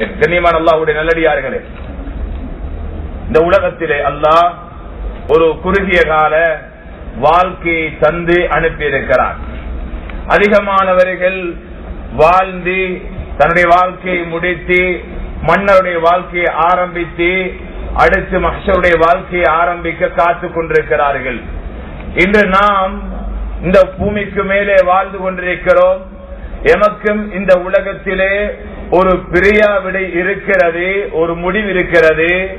கண்ணியமான அல்லாவுடைய நல்லடியார்களே இந்த உலகத்திலே அல்லாஹ் ஒரு குறுகிய கால வாழ்க்கையை தந்து அனுப்பியிருக்கிறார். அதிகமானவர்கள் வாழ்ந்து தன்னுடைய வாழ்க்கையை முடித்து மன்னருடைய வாழ்க்கையை ஆரம்பித்து அடுத்து மகசருடைய வாழ்க்கையை ஆரம்பிக்க காத்துக் கொண்டிருக்கிறார்கள். இன்று நாம் இந்த பூமிக்கு மேலே வாழ்ந்து கொண்டிருக்கிறோம். எமக்கும் இந்த உலகத்திலே ஒரு பிரியாவிடை இருக்கிறது ஒரு முடிவு இருக்கிறது.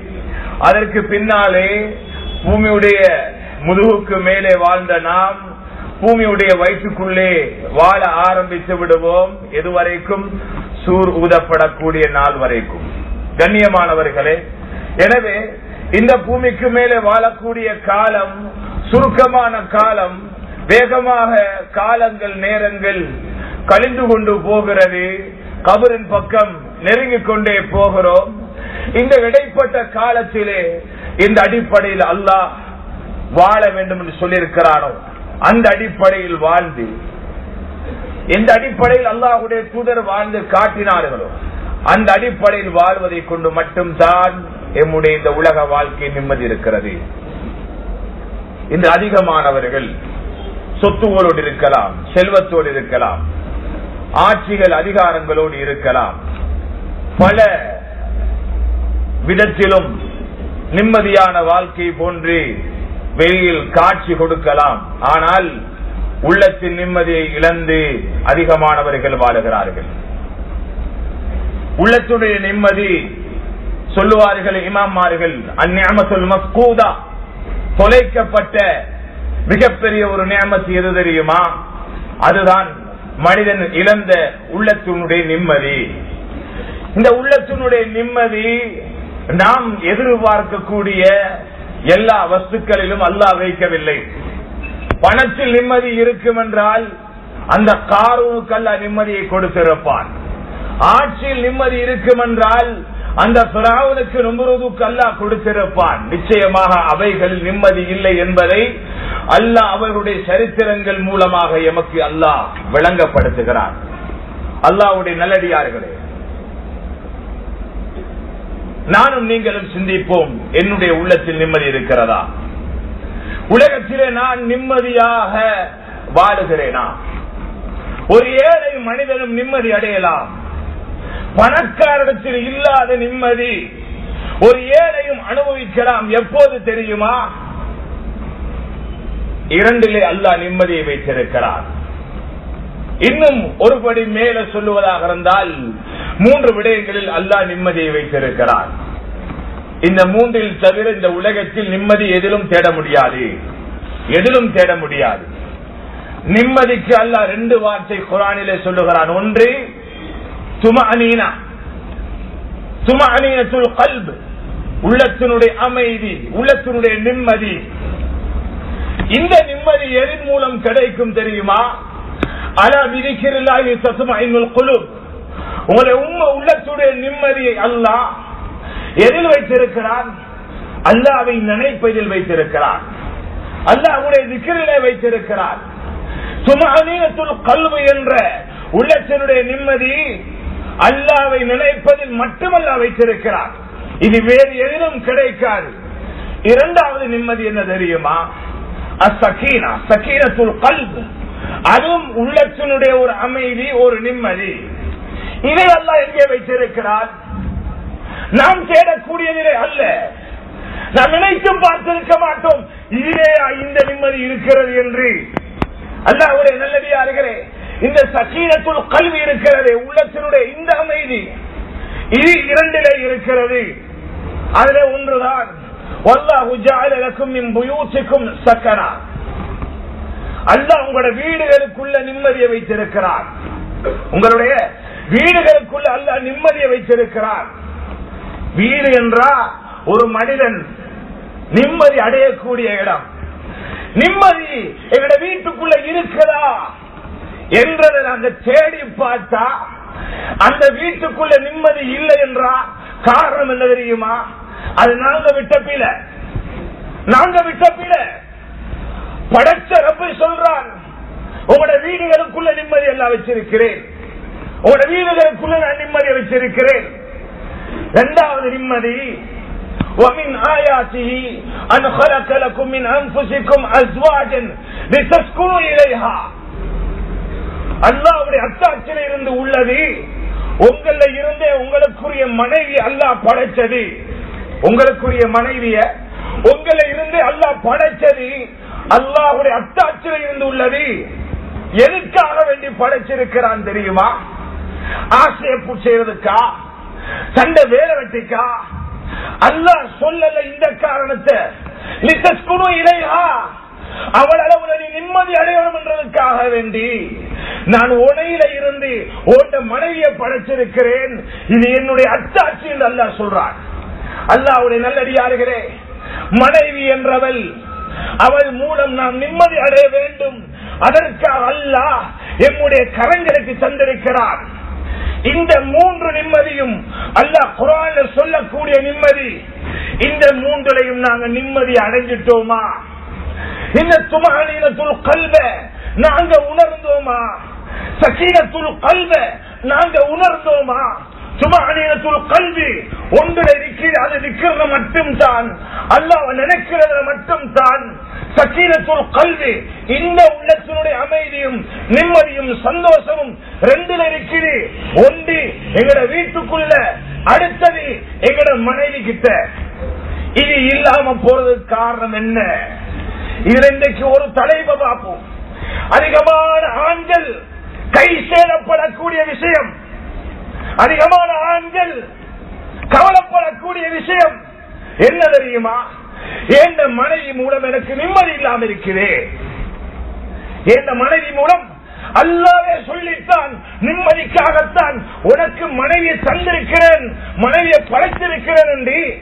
அதற்கு பின்னாலே பூமியுடைய முதுகுக்கு மேலே வாழ்ந்த நாம் பூமியுடைய வயிற்றுக்குள்ளே வாழ ஆரம்பித்து விடுவோம். எதுவரைக்கும் சூர் ஊதப்படக்கூடிய நாள் வரைக்கும். கண்ணியமானவர்களே எனவே இந்த பூமிக்கு மேலே வாழக்கூடிய காலம் சுருக்கமான காலம் வேகமாக காலங்கள் நேரங்கள் கழிந்து கொண்டு போகிறது. கபரின் பக்கம் நெருங்கிக் கொண்டே போகிறோம். இந்த இடைப்பட்ட காலத்திலே இந்த அடிப்படையில் அல்லாஹ் வாழ வேண்டும் என்று சொல்லியிருக்கிறானோ? அந்த அடிப்படையில் வாழ்ந்து எந்த அடிப்படையில் அல்லாஹுடைய தூதர் வாழ்ந்து காட்டினார்களோ? அந்த அடிப்படையில் வாழ்வதை கொண்டு மட்டும்தான் எம்முடைய இந்த உலக வாழ்க்கை நிம்மதி இருக்கிறது. இந்த அதிகமானவர்கள் சொத்துகளோடு இருக்கலாம் செல்வத்தோடு இருக்கலாம் ஆட்சிகள் அதிகாரங்களோடு இருக்கலாம். பல விதத்திலும் நிம்மதியான வாழ்க்கை போன்று வெளியில் காட்சி கொடுக்கலாம். ஆனால் உள்ளத்தின் நிம்மதியை இழந்து அதிகமானவர்கள் வாழுகிறார்கள். உள்ளத்துடைய நிம்மதி சொல்லுவார்கள் இமாமார்கள் அந்நியமத்துல் மஸ்கூதா தொலைக்கப்பட்ட மிகப்பெரிய ஒரு நியமத்து எது தெரியுமா? அதுதான் மனிதன் இழந்த உள்ளத்தினுடைய நிம்மதி. இந்த உள்ளத்தினுடைய நிம்மதி நாம் எதிர்பார்க்கக்கூடிய எல்லா வஸ்துக்களிலும் அல்லாஹ் வைக்கவில்லை. பணத்தில் நிம்மதி இருக்கும் என்றால் அந்த காரூனுக்கு அல்ல நிம்மதியை கொடுத்திருப்பான். ஆட்சியில் நிம்மதி இருக்கும் என்றால் அந்த பிராவுனுக்கு நும்புறதுக்கு அல்லாஹ் கொடுத்திருப்பான். நிச்சயமாக அவைகள் நிம்மதி இல்லை என்பதை அல்லாஹ் அவர்களுடைய சரித்திரங்கள் மூலமாக எமக்கு அல்லாஹ் விளங்கப்படுத்துகிறார் அல்லாவுடைய நல்லடியார்களே நானும் நீங்களும் சிந்திப்போம். என்னுடைய உள்ளத்தில் நிம்மதி இருக்கிறதா? உலகத்திலே நான் நிம்மதியாக வாழுகிறேனா? ஒரு ஏழை மனிதனும் நிம்மதி அடையலாம். பணக்காரிடத்தில் இல்லாத நிம்மதி. ஒரு ஏழையும் அனுபவிக்கலாம் எப்போது தெரியுமா? இரண்டிலே அல்லா நிம்மதியை வைத்திருக்கிறார். இன்னும் ஒருபடி மேல சொல்லுவதாக இருந்தால் மூன்று விடயங்களில் அல்லாஹ் நிம்மதியை வைத்திருக்கிறார். இந்த மூன்றில் தவிர இந்த உலகத்தில் நிம்மதி எதிலும் தேட முடியாது. எதிலும் தேட முடியாது. நிம்மதிக்கு அல்லாஹ் ரெண்டு வார்த்தை குரானிலே சொல்லுகிறான். ஒன்று துமஅனீனா. துமஅனீனத்துல் கல்ப் உள்ளத்தினுடைய அமைதி உள்ளத்தினுடைய நிம்மதி. இந்த நிம்மதி எதன் மூலம் கிடைக்கும் தெரியுமா? அலா விதிக்கிறாய் சசுமைனுல் குழு உங்களுடைய உண்மை உள்ளத்துடைய நிம்மதியை அல்லாஹ் எதில் வைத்திருக்கிறான்? அல்லாவை நினைப்பதில் வைத்திருக்கிறான். அல்லாவுடைய திக்கிரிலே வைத்திருக்கிறான். சுமானீனத்துள் கல்வி என்ற உள்ளத்தினுடைய நிம்மதி அல்லாவை நினைப்பதில் மட்டுமல்ல வைத்திருக்கிறார். இது வேறு எதிலும் கிடைக்காது. இரண்டாவது நிம்மதி என்ன தெரியுமா? அசகீனா சகீனத்துள் கல்வி அதுவும் உள்ளத்தினுடைய ஒரு அமைதி ஒரு நிம்மதி. இதை அல்ல எங்கே வைத்திருக்கிறார்? நாம் தேடக்கூடியதிலே அல்ல. நாம் நினைத்தும் பார்த்திருக்க மாட்டோம். இதிலே இந்த நிம்மதி இருக்கிறது என்று. அல்லாவுடைய நல்லடியார்களே இந்த சக்கீனத்துள் கல்வி இருக்கிறது உள்ளத்தினுடைய இந்த அமைதி. இது இரண்டிலே இருக்கிறது. அதுல ஒன்றுதான். சக்கரா. அல்ல உங்களோட வீடுகளுக்குள்ள நிம்மதியை வைத்திருக்கிறார். உங்களுடைய வீடுகளுக்குள்ள அல்ல நிம்மதியை வைத்திருக்கிறார். வீடு என்றா ஒரு மனிதன் நிம்மதி அடையக்கூடிய இடம். நிம்மதி எங்களோட வீட்டுக்குள்ள இருக்கிறதா? என்றதை நாங்க தேடி பார்த்தா அந்த வீட்டுக்குள்ள நிம்மதி இல்லை என்றா காரணம் என்ன தெரியுமா அது நாங்க விட்ட பில நாங்க விட்ட பில படைச்ச ரப்பை சொல்றான் உங்களோட வீடுகளுக்குள்ள நிம்மதி எல்லாம் வச்சிருக்கிறேன் உங்களோட வீடுகளுக்குள்ள நான் நிம்மதியை வச்சிருக்கிறேன் இரண்டாவது நிம்மதி ومن آياته أن خلق لكم من أنفسكم أزواجا لتسكنوا إليها அல்லாவுடைய அத்தாட்சியில இருந்து உள்ளது. உங்கள இருந்தே உங்களுக்குரிய மனைவி அல்லாஹ் படைச்சது. உங்களுக்குரிய மனைவிய உங்களை இருந்து அல்லாஹ் படைச்சது. அல்லாஹுடைய அத்தாட்சியில இருந்து உள்ளது. எதுக்காக வேண்டி படைச்சிருக்கிறான் தெரியுமா? ஆசையப்பு செய்வதற்கா சண்டை வேலை வெட்டிக்கா அல்லாஹ் சொல்லல இந்த காரணத்தை. லித்தஸ்குரு இலையா அவள் அளவுல நீ நிம்மதி அடையணும் என்றதுக்காக வேண்டி. நான் உனையில இருந்து ஓட்ட மனைவியை படைச்சிருக்கிறேன். இது என்னுடைய அத்தாட்சி என்று அல்லாஹ் சொல்றான். அல்லாவுடைய நல்லடியார்களே மனைவி என்றவள் அவள் மூலம் நாம் நிம்மதி அடைய வேண்டும். அதற்காக அல்லாஹ் எம்முடைய கரங்களுக்கு தந்திருக்கிறார் இந்த மூன்று நிம்மதியும் அல்லாஹ் குரான் சொல்லக்கூடிய நிம்மதி இந்த மூன்றுலையும் நாங்கள் நிம்மதி அடைஞ்சிட்டோமா? இந்த துமானீனத்துள் கல்வ நாங்க உணர்ந்தோமா? சக்கீனத்துள் கல்வ நாங்க உணர்ந்தோமா? சுமானீனத்துள் கல்வி ஒன்றுல இருக்கிற அது நிற்கிறத மட்டும் தான் அல்லாஹ் நினைக்கிறத மட்டும் தான் சக்கீனத்துள் கல்வி இந்த உள்ளத்தினுடைய அமைதியும் நிம்மதியும் சந்தோஷமும் ரெண்டுல இருக்குது ஒன்று எங்கட வீட்டுக்குள்ள அடுத்தது எங்கட மனைவி கிட்ட இது இல்லாம போறதுக்கு காரணம் என்ன? இது இன்றைக்கு ஒரு தலைவ பார்ப்போம். அதிகமான ஆண்கள் கை சேரப்படக்கூடிய விஷயம். அதிகமான ஆண்கள் கவலைப்படக்கூடிய விஷயம். என்ன தெரியுமா? எந்த மனைவி மூலம் எனக்கு நிம்மதி இல்லாம இருக்கிறே. எந்த மனைவி மூலம் அல்லாவே சொல்லித்தான் நிம்மதிக்காகத்தான் உனக்கு மனைவியை தந்திருக்கிறேன் மனைவியை படைத்திருக்கிறேன் என்று.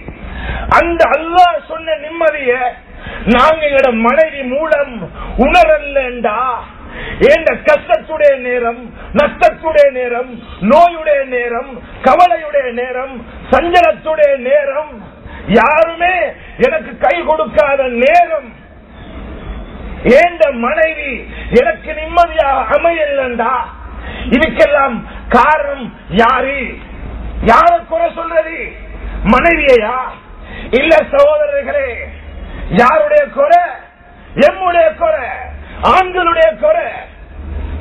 அந்த அல்லாஹ் சொன்ன நிம்மதிய நாங்க எங்களோட மனைவி மூலம் உணரல்லண்டா. ஏண்ட கஷ்டத்துடைய நேரம் நஷ்டத்துடைய நேரம் நோயுடைய நேரம் கவலையுடைய நேரம் சஞ்சலத்துடைய நேரம் யாருமே எனக்கு கை கொடுக்காத நேரம். ஏண்ட மனைவி எனக்கு நிம்மதியாக அமையலண்டா? இதுக்கெல்லாம் காரணம் யாரு? யார குறை சொல்றது? மனைவியா இல்ல சகோதரர்களே யாருடைய குறை? எம்முடைய குறை? ஆண்களுடைய குறை.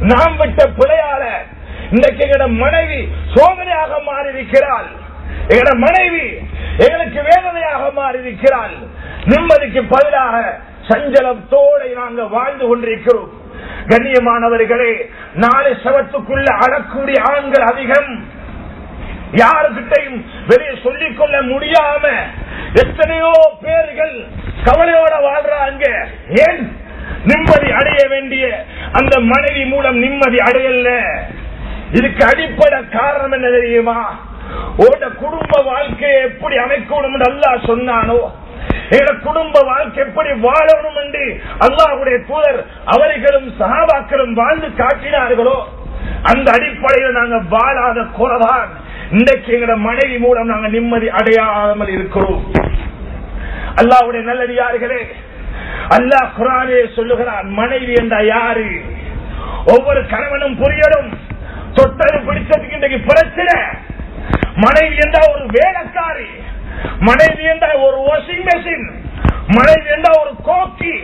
நாம் விட்ட பிழையால இன்றைக்கு எங்களோட மனைவி சோதனையாக மாறி இருக்கிறாள் எங்களோட மனைவி எங்களுக்கு வேதனையாக மாறி இருக்கிறாள் நிம்மதிக்கு பதிலாக சஞ்சலத்தோடு நாங்க வாழ்ந்து கொண்டிருக்கிறோம். கண்ணியமானவர்களே நாலு சவத்துக்குள்ள அழக்கூடிய ஆண்கள் அதிகம். யாருக்கிட்டையும் வெளியே சொல்லிக் கொள்ள முடியாம எத்தனையோ பேர்கள் கவலையோட வாழ்றாங்க. ஏன்? நிம்மதி அடைய வேண்டிய அந்த மனைவி மூலம் நிம்மதி அடையல இதுக்கு அடிப்படை காரணம் என்ன தெரியுமா? உட குடும்ப வாழ்க்கையை எப்படி அமைக்கணும் அல்லா சொன்னானோ எங்க குடும்ப வாழ்க்கை எப்படி வாழணும் என்று அல்லாஹுடைய தூதர் அவர்களும் சகாபாக்களும் வாழ்ந்து காட்டினார்களோ அந்த அடிப்படையில் நாங்க வாழாத குறைதான். இன்றைக்கு எங்களோட மனைவி மூலம் நாங்க நிம்மதி அடையாமல் இருக்கிறோம். அல்லாவுடைய நல்லடியார்களே அல்லாஹ் குரானே சொல்லுகிறான் மனைவி என்றா யாரு? ஒவ்வொரு கணவனும் புரியணும். தொட்டது பிடிச்சதுக்கு இன்றைக்கு பிரச்சனை. மனைவி என்றா ஒரு வேலைக்காரி மனைவி என்றா ஒரு வாஷிங் மெஷின் மனைவி என்றா ஒரு கோக்கி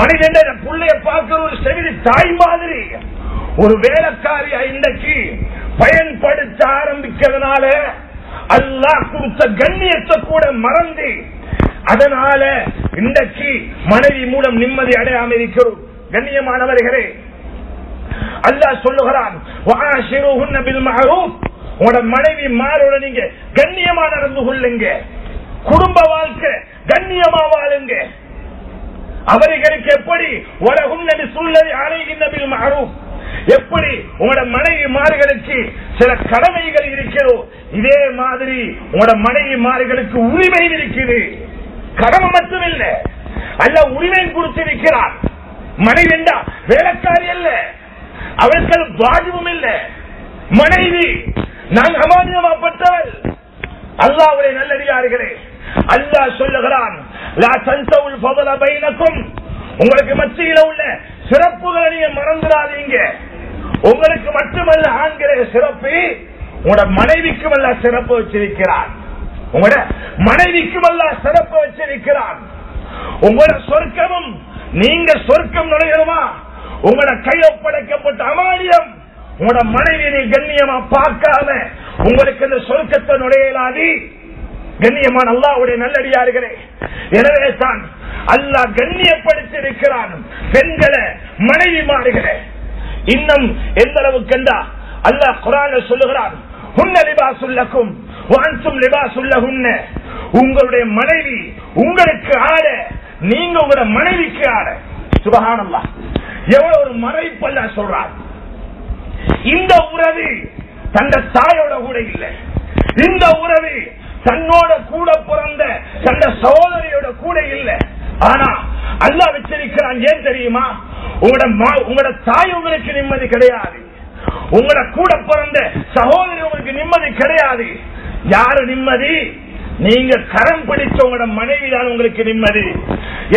மனைவி என்ற பிள்ளைய பார்க்கிற ஒரு செவிலி தாய் மாதிரி. ஒரு வேலைக்காரியா இன்றைக்கு பயன்படுத்த ஆரம்பிக்கிறதுனால அல்லாஹ் கொடுத்த கண்ணியத்தை கூட மறந்து அதனால இன்றைக்கு மனைவி மூலம் நிம்மதி அடையாம இருக்கிறோம். கண்ணியமானவர்களே அல்லாஹ் சொல்லுகிறான் உங்களோட மனைவி மாறோட நீங்க கண்ணியமா நடந்து கொள்ளுங்க. குடும்ப வாழ்க்கை கண்ணியமா வாழுங்க. அவர்களுக்கு எப்படி? உலகும் நபி சொல்லி அழைகின்ற மாறும் எப்படி? உங்களோட மனைவி மாறுகளுக்கு சில கடமைகள் இருக்கிறோம். இதே மாதிரி உங்களோட மனைவி மாறுகளுக்கு உரிமை இருக்குது. கடமை மட்டும் அல்ல உரிமை கொடுத்திருக்கிறார் மனைவி என்றா வேலைக்காரி அல்ல. அவர்கள் வாஜிவும் இல்லை. மனைவி நான் அமானியமாப்பட்டவள் அல்லாவுடைய நல்லடியார்களே அல்லா சொல்லுகிறான் லா உங்களுக்கு மத்தியில உள்ள சிறப்புகளை நீங்க மறந்துடாதீங்க. உங்களுக்கு மட்டுமல்ல ஆண்கிற சிறப்பு. உங்களோட மனைவிக்கும் அல்ல சிறப்பு வச்சிருக்கிறார் உங்களோட மனைவிக்கும் அல்ல சிறப்பு வச்சிருக்கிறான் உங்களோட சொர்க்கமும் நீங்க சொர்க்கம் நுழையணுமா? உங்களோட கையொப்படைக்கப்பட்ட அமானியம் உங்களோட மனைவியை கண்ணியமா பார்க்காம உங்களுக்கு இந்த சொர்க்கத்தை நுழையலாதி? கண்ணியமான அல்லாவுடைய நல்லடியார்களே எனவே தான் அல்லாஹ் கண்ணியப்படுத்தியிருக்கிறான் பெண்களை மனைவி மாறுகிறே இன்னும் எந்த அளவுக்கு என்றா அல்லாஹ் குரான சொல்லுகிறான் உன்னலிபா சொல்லக்கும் வான்சும் லிபாசுல்லகுன்ன உங்களுடைய மனைவி உங்களுக்கு ஆட நீங்க உங்களோட மனைவிக்கு ஆட சுபகானல்லா. எவ்வளவு ஒரு மறைப்பல்ல சொல்றார் இந்த உறவு தந்த தாயோட கூட இல்லை. இந்த உறவு தன்னோட கூட பிறந்த தந்த சகோதரியோட கூட இல்லை. ஆனா அல்லா வச்சிருக்கிறான் ஏன் தெரியுமா? உங்களோட மா- உங்களோட தாய் உங்களுக்கு நிம்மதி கிடையாது. உங்களோட கூட பிறந்த சகோதரி உங்களுக்கு நிம்மதி கிடையாது. யாரு நிம்மதி? நீங்க கரம் பிடிச்ச உங்களோட மனைவி தான் உங்களுக்கு நிம்மதி.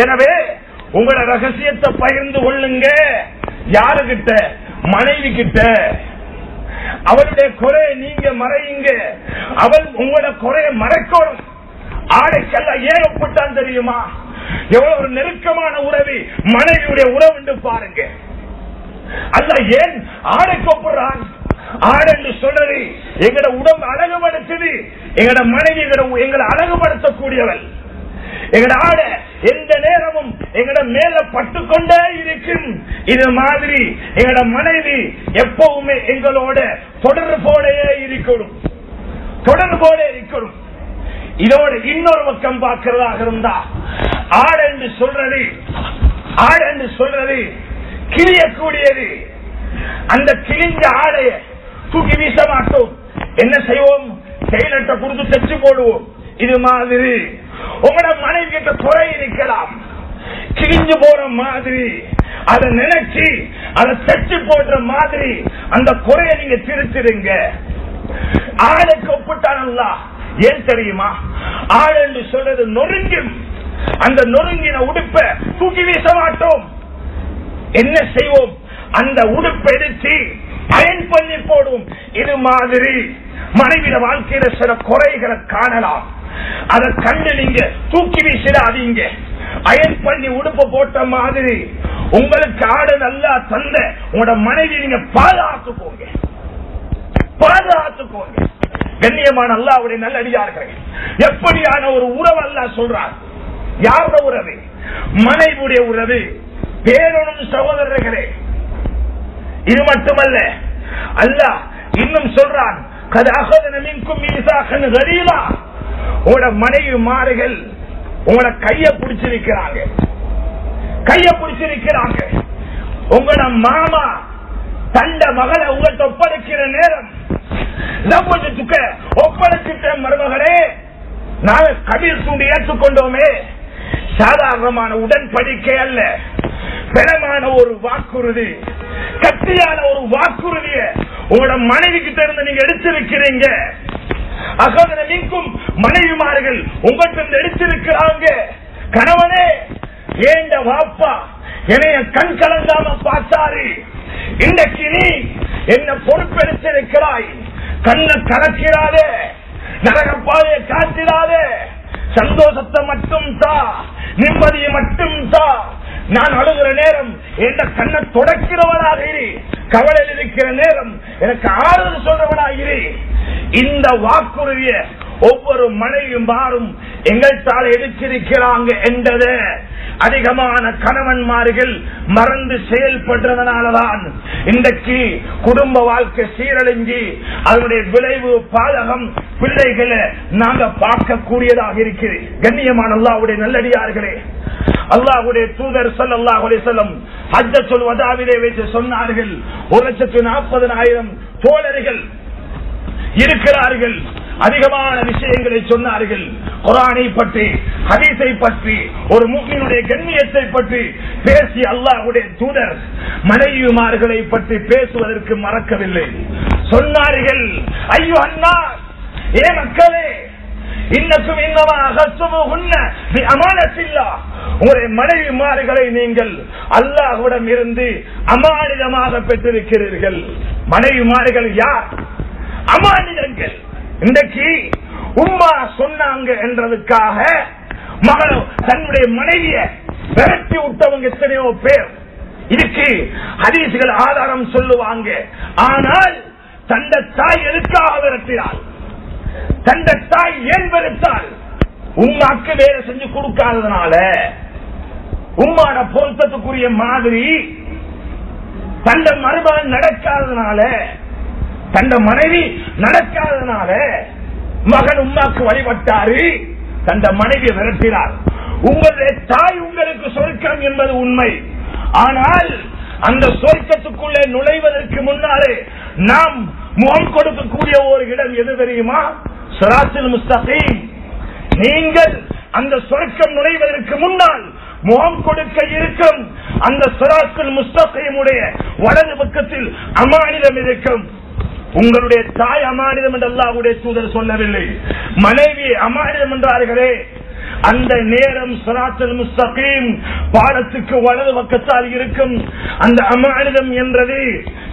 எனவே உங்களோட ரகசியத்தை பகிர்ந்து கொள்ளுங்க. யாருகிட்ட? மனைவி கிட்ட அவளுடைய குறையை நீங்க மறையுங்க. அவள் உங்களோட குறையை மறைக்கணும். ஆடைக்கெல்லாம் ஏகப்பட்டான் தெரியுமா? எவ்வளவு ஒரு நெருக்கமான உறவு மனைவியுடைய உறவு பாருங்க. அல்ல ஏன் ஆடை கொப்புறான். ஆடை என்று சொல்றது எங்கட உடம்பு அழகுபடுத்துது எங்கட மனைவி எங்கட எங்களை அழகுபடுத்தக்கூடியவள். எங்கட ஆடை எந்த நேரமும் எங்கட மேல பட்டு பட்டுக்கொண்டே இருக்கும். இது மாதிரி எங்கட மனைவி எப்பவுமே எங்களோட தொடர்போடையே இருக்கணும். தொடர்போட இருக்கணும். இதோட இன்னொரு பக்கம் பார்க்கிறதாக இருந்தா ஆட என்று சொல்றது ஆட என்று சொல்றது கிழியக்கூடியது. அந்த கிழிஞ்ச ஆடைய தூக்கி வீச மாட்டோம் என்ன செய்வோம்? செயலட்ட கொடுத்து தச்சு போடுவோம். இது மாதிரி. உங்களோட மனைவி கிட்ட குறை இருக்கலாம். கிழிஞ்சு போற மாதிரி. அதை நினைச்சு அதை தச்சு போடுற மாதிரி அந்த குறைய நீங்க திருத்திருங்க ஆளுக்கு ஒப்பிட்டானல்ல ஏன் தெரியுமா? ஆள் என்று சொல்றது நொறுங்கும். அந்த நொறுங்கின உடுப்ப தூக்கி வீச மாட்டோம். என்ன செய்வோம்? அந்த உடுப்பை பயன் பண்ணி போடுவோம். இது மாதிரி மனைவிட வாழ்க்கையில சில குறைகளை காணலாம். அதை கண்டு நீங்க தூக்கி வீசிடாதீங்க. அயன் பண்ணி உடுப்பு போட்ட மாதிரி உங்களுக்கு ஆடு நல்லா தந்த உங்களோட மனைவி நீங்க பாதுகாத்துக்கோங்க பாதுகாத்துக்கோங்க கண்ணியமான அல்லாவுடைய நல்லடியார்கள் எப்படியான ஒரு உறவு அல்ல சொல்றார் யாரோட உறவு? மனைவியுடைய உறவு. பேரனும் சகோதரர்களே இது மட்டுமல்ல அல்லாஹ் இன்னும் சொல்றான் கது அகதன மின்கும் மீசாகன் மனைவி மாறுகள் உங்களோட கைய பிடிச்சிருக்கிறாங்க. கைய பிடிச்சிருக்கிறாங்க. உங்களோட மாமா தண்ட மகளை உங்கள்கிட்ட ஒப்படைக்கிற நேரம். லவ்வத்துக்க ஒப்படைச்சிட்ட மருமகளே நாங்க கபீர் தூண்டி ஏற்றுக்கொண்டோமே. சாதாரணமான உடன்படிக்கை அல்ல. பெறமான ஒரு வாக்குறுதி. கத்தியான ஒரு வாக்குறுதிய உங்களோட மனைவி கிட்ட இருந்து நீங்க எடுத்திருக்கிறீங்க. அகோதர நீக்கும் மனைவிமார்கள் உங்கள்கிட்ட எடுத்திருக்கிறாங்க. கணவனே ஏண்ட வாப்பா என்னைய கண் கலங்காம பார்த்தாரு. இன்றைக்கு நீ என்ன பொறுப்பெடுத்திருக்கிறாய். கண்ணை கலக்கிறாதே நரகப்பாதையை காத்திராதே சந்தோஷத்தை மட்டும் தா நிம்மதியை மட்டும் தா நான் அழுகிற நேரம் எந்த கண்ணை தொடக்கிறவனாக இரு. கவலையில் இருக்கிற நேரம் எனக்கு ஆறுதல் சொல்றவனாக இரு. இந்த வாக்குறுதியை ஒவ்வொரு மனைவியும் மாறும் எங்கள்தால் எடுத்திருக்கிறாங்க என்றது. அதிகமான கணவன்மார்கள் மறந்து செயல்படுறதுனாலதான் இன்றைக்கு குடும்ப வாழ்க்கை சீரழிஞ்சி அதனுடைய விளைவு பாதகம் பிள்ளைகளை நாங்க பார்க்கக்கூடியதாக இருக்கிறேன் கண்ணியமான அல்லாவுடைய நல்லடியார்களே. அல்லாஹுடைய தூதர் சல்லாஹ் செல்லம் ஹஜ்ஜ சொல்வதாவிலே வைத்து சொன்னார்கள் ஒரு லட்சத்து நாற்பதனாயிரம் தோழர்கள் இருக்கிறார்கள். அதிகமான விஷயங்களை சொன்னார்கள். குரானை பற்றி ஹதீஸை பற்றி ஒரு முக்மினுடைய கண்ணியத்தை பற்றி பேசி அல்லாஹுடைய தூதர் மனைவிமார்களை பற்றி பேசுவதற்கு மறக்கவில்லை. சொன்னார்கள் ஐயோ அண்ணா ஏ மக்களே இன்னக்கும் இன்னமா உன்ன அமானத்தில்லா உங்களுடைய மனைவிமார்களை நீங்கள் அல்லாஹுடம் இருந்து அமானிதமாக பெற்றிருக்கிறீர்கள். மனைவிமார்கள் யார்? அமானிதங்கள் இன்றைக்கு உம்மா சொன்னாங்க என்றதுக்காக மகள் தன்னுடைய மனைவிய விரட்டி விட்டவங்க எத்தனையோ பேர். இதுக்கு ஹதீசுகள் ஆதாரம் சொல்லுவாங்க. ஆனால் தந்த தாய் எதுக்காக விரட்டினாள்? தந்த தாய் ஏன் வெறுத்தாள்? உமாக்கு வேலை செஞ்சு கொடுக்காததுனால. உம்மாட பொருத்தத்துக்குரிய மாதிரி தந்த மருமகன் நடக்காததுனால தந்த மனைவி நடக்காதனால மகன் உமாக்கு வழிபட்டாரு. தந்த மனைவி விரட்டினார். உங்களுடைய தாய் உங்களுக்கு சொர்க்கம் என்பது உண்மை. ஆனால் அந்த சொர்க்கத்துக்குள்ளே நுழைவதற்கு முன்னாலே நாம் முகம் கொடுக்கக்கூடிய ஒரு இடம் எது தெரியுமா? சராசில் முஸ்தகீம். நீங்கள் அந்த சொர்க்கம் நுழைவதற்கு முன்னால் முகம் கொடுக்க இருக்கும் அந்த சராசில் முஸ்தகையுடைய வலது பக்கத்தில் அமானிதம் இருக்கும். உங்களுடைய தாய் அமானிதம் என்று அல்லாஹ்வுடைய தூதர் சொல்லவில்லை. மனைவி அமானிதம் என்றார்களே அந்த நேரம் சராத்தல் முஸ்தகீம் பாடத்துக்கு வலது பக்கத்தால் இருக்கும். அந்த அமானிதம் என்றது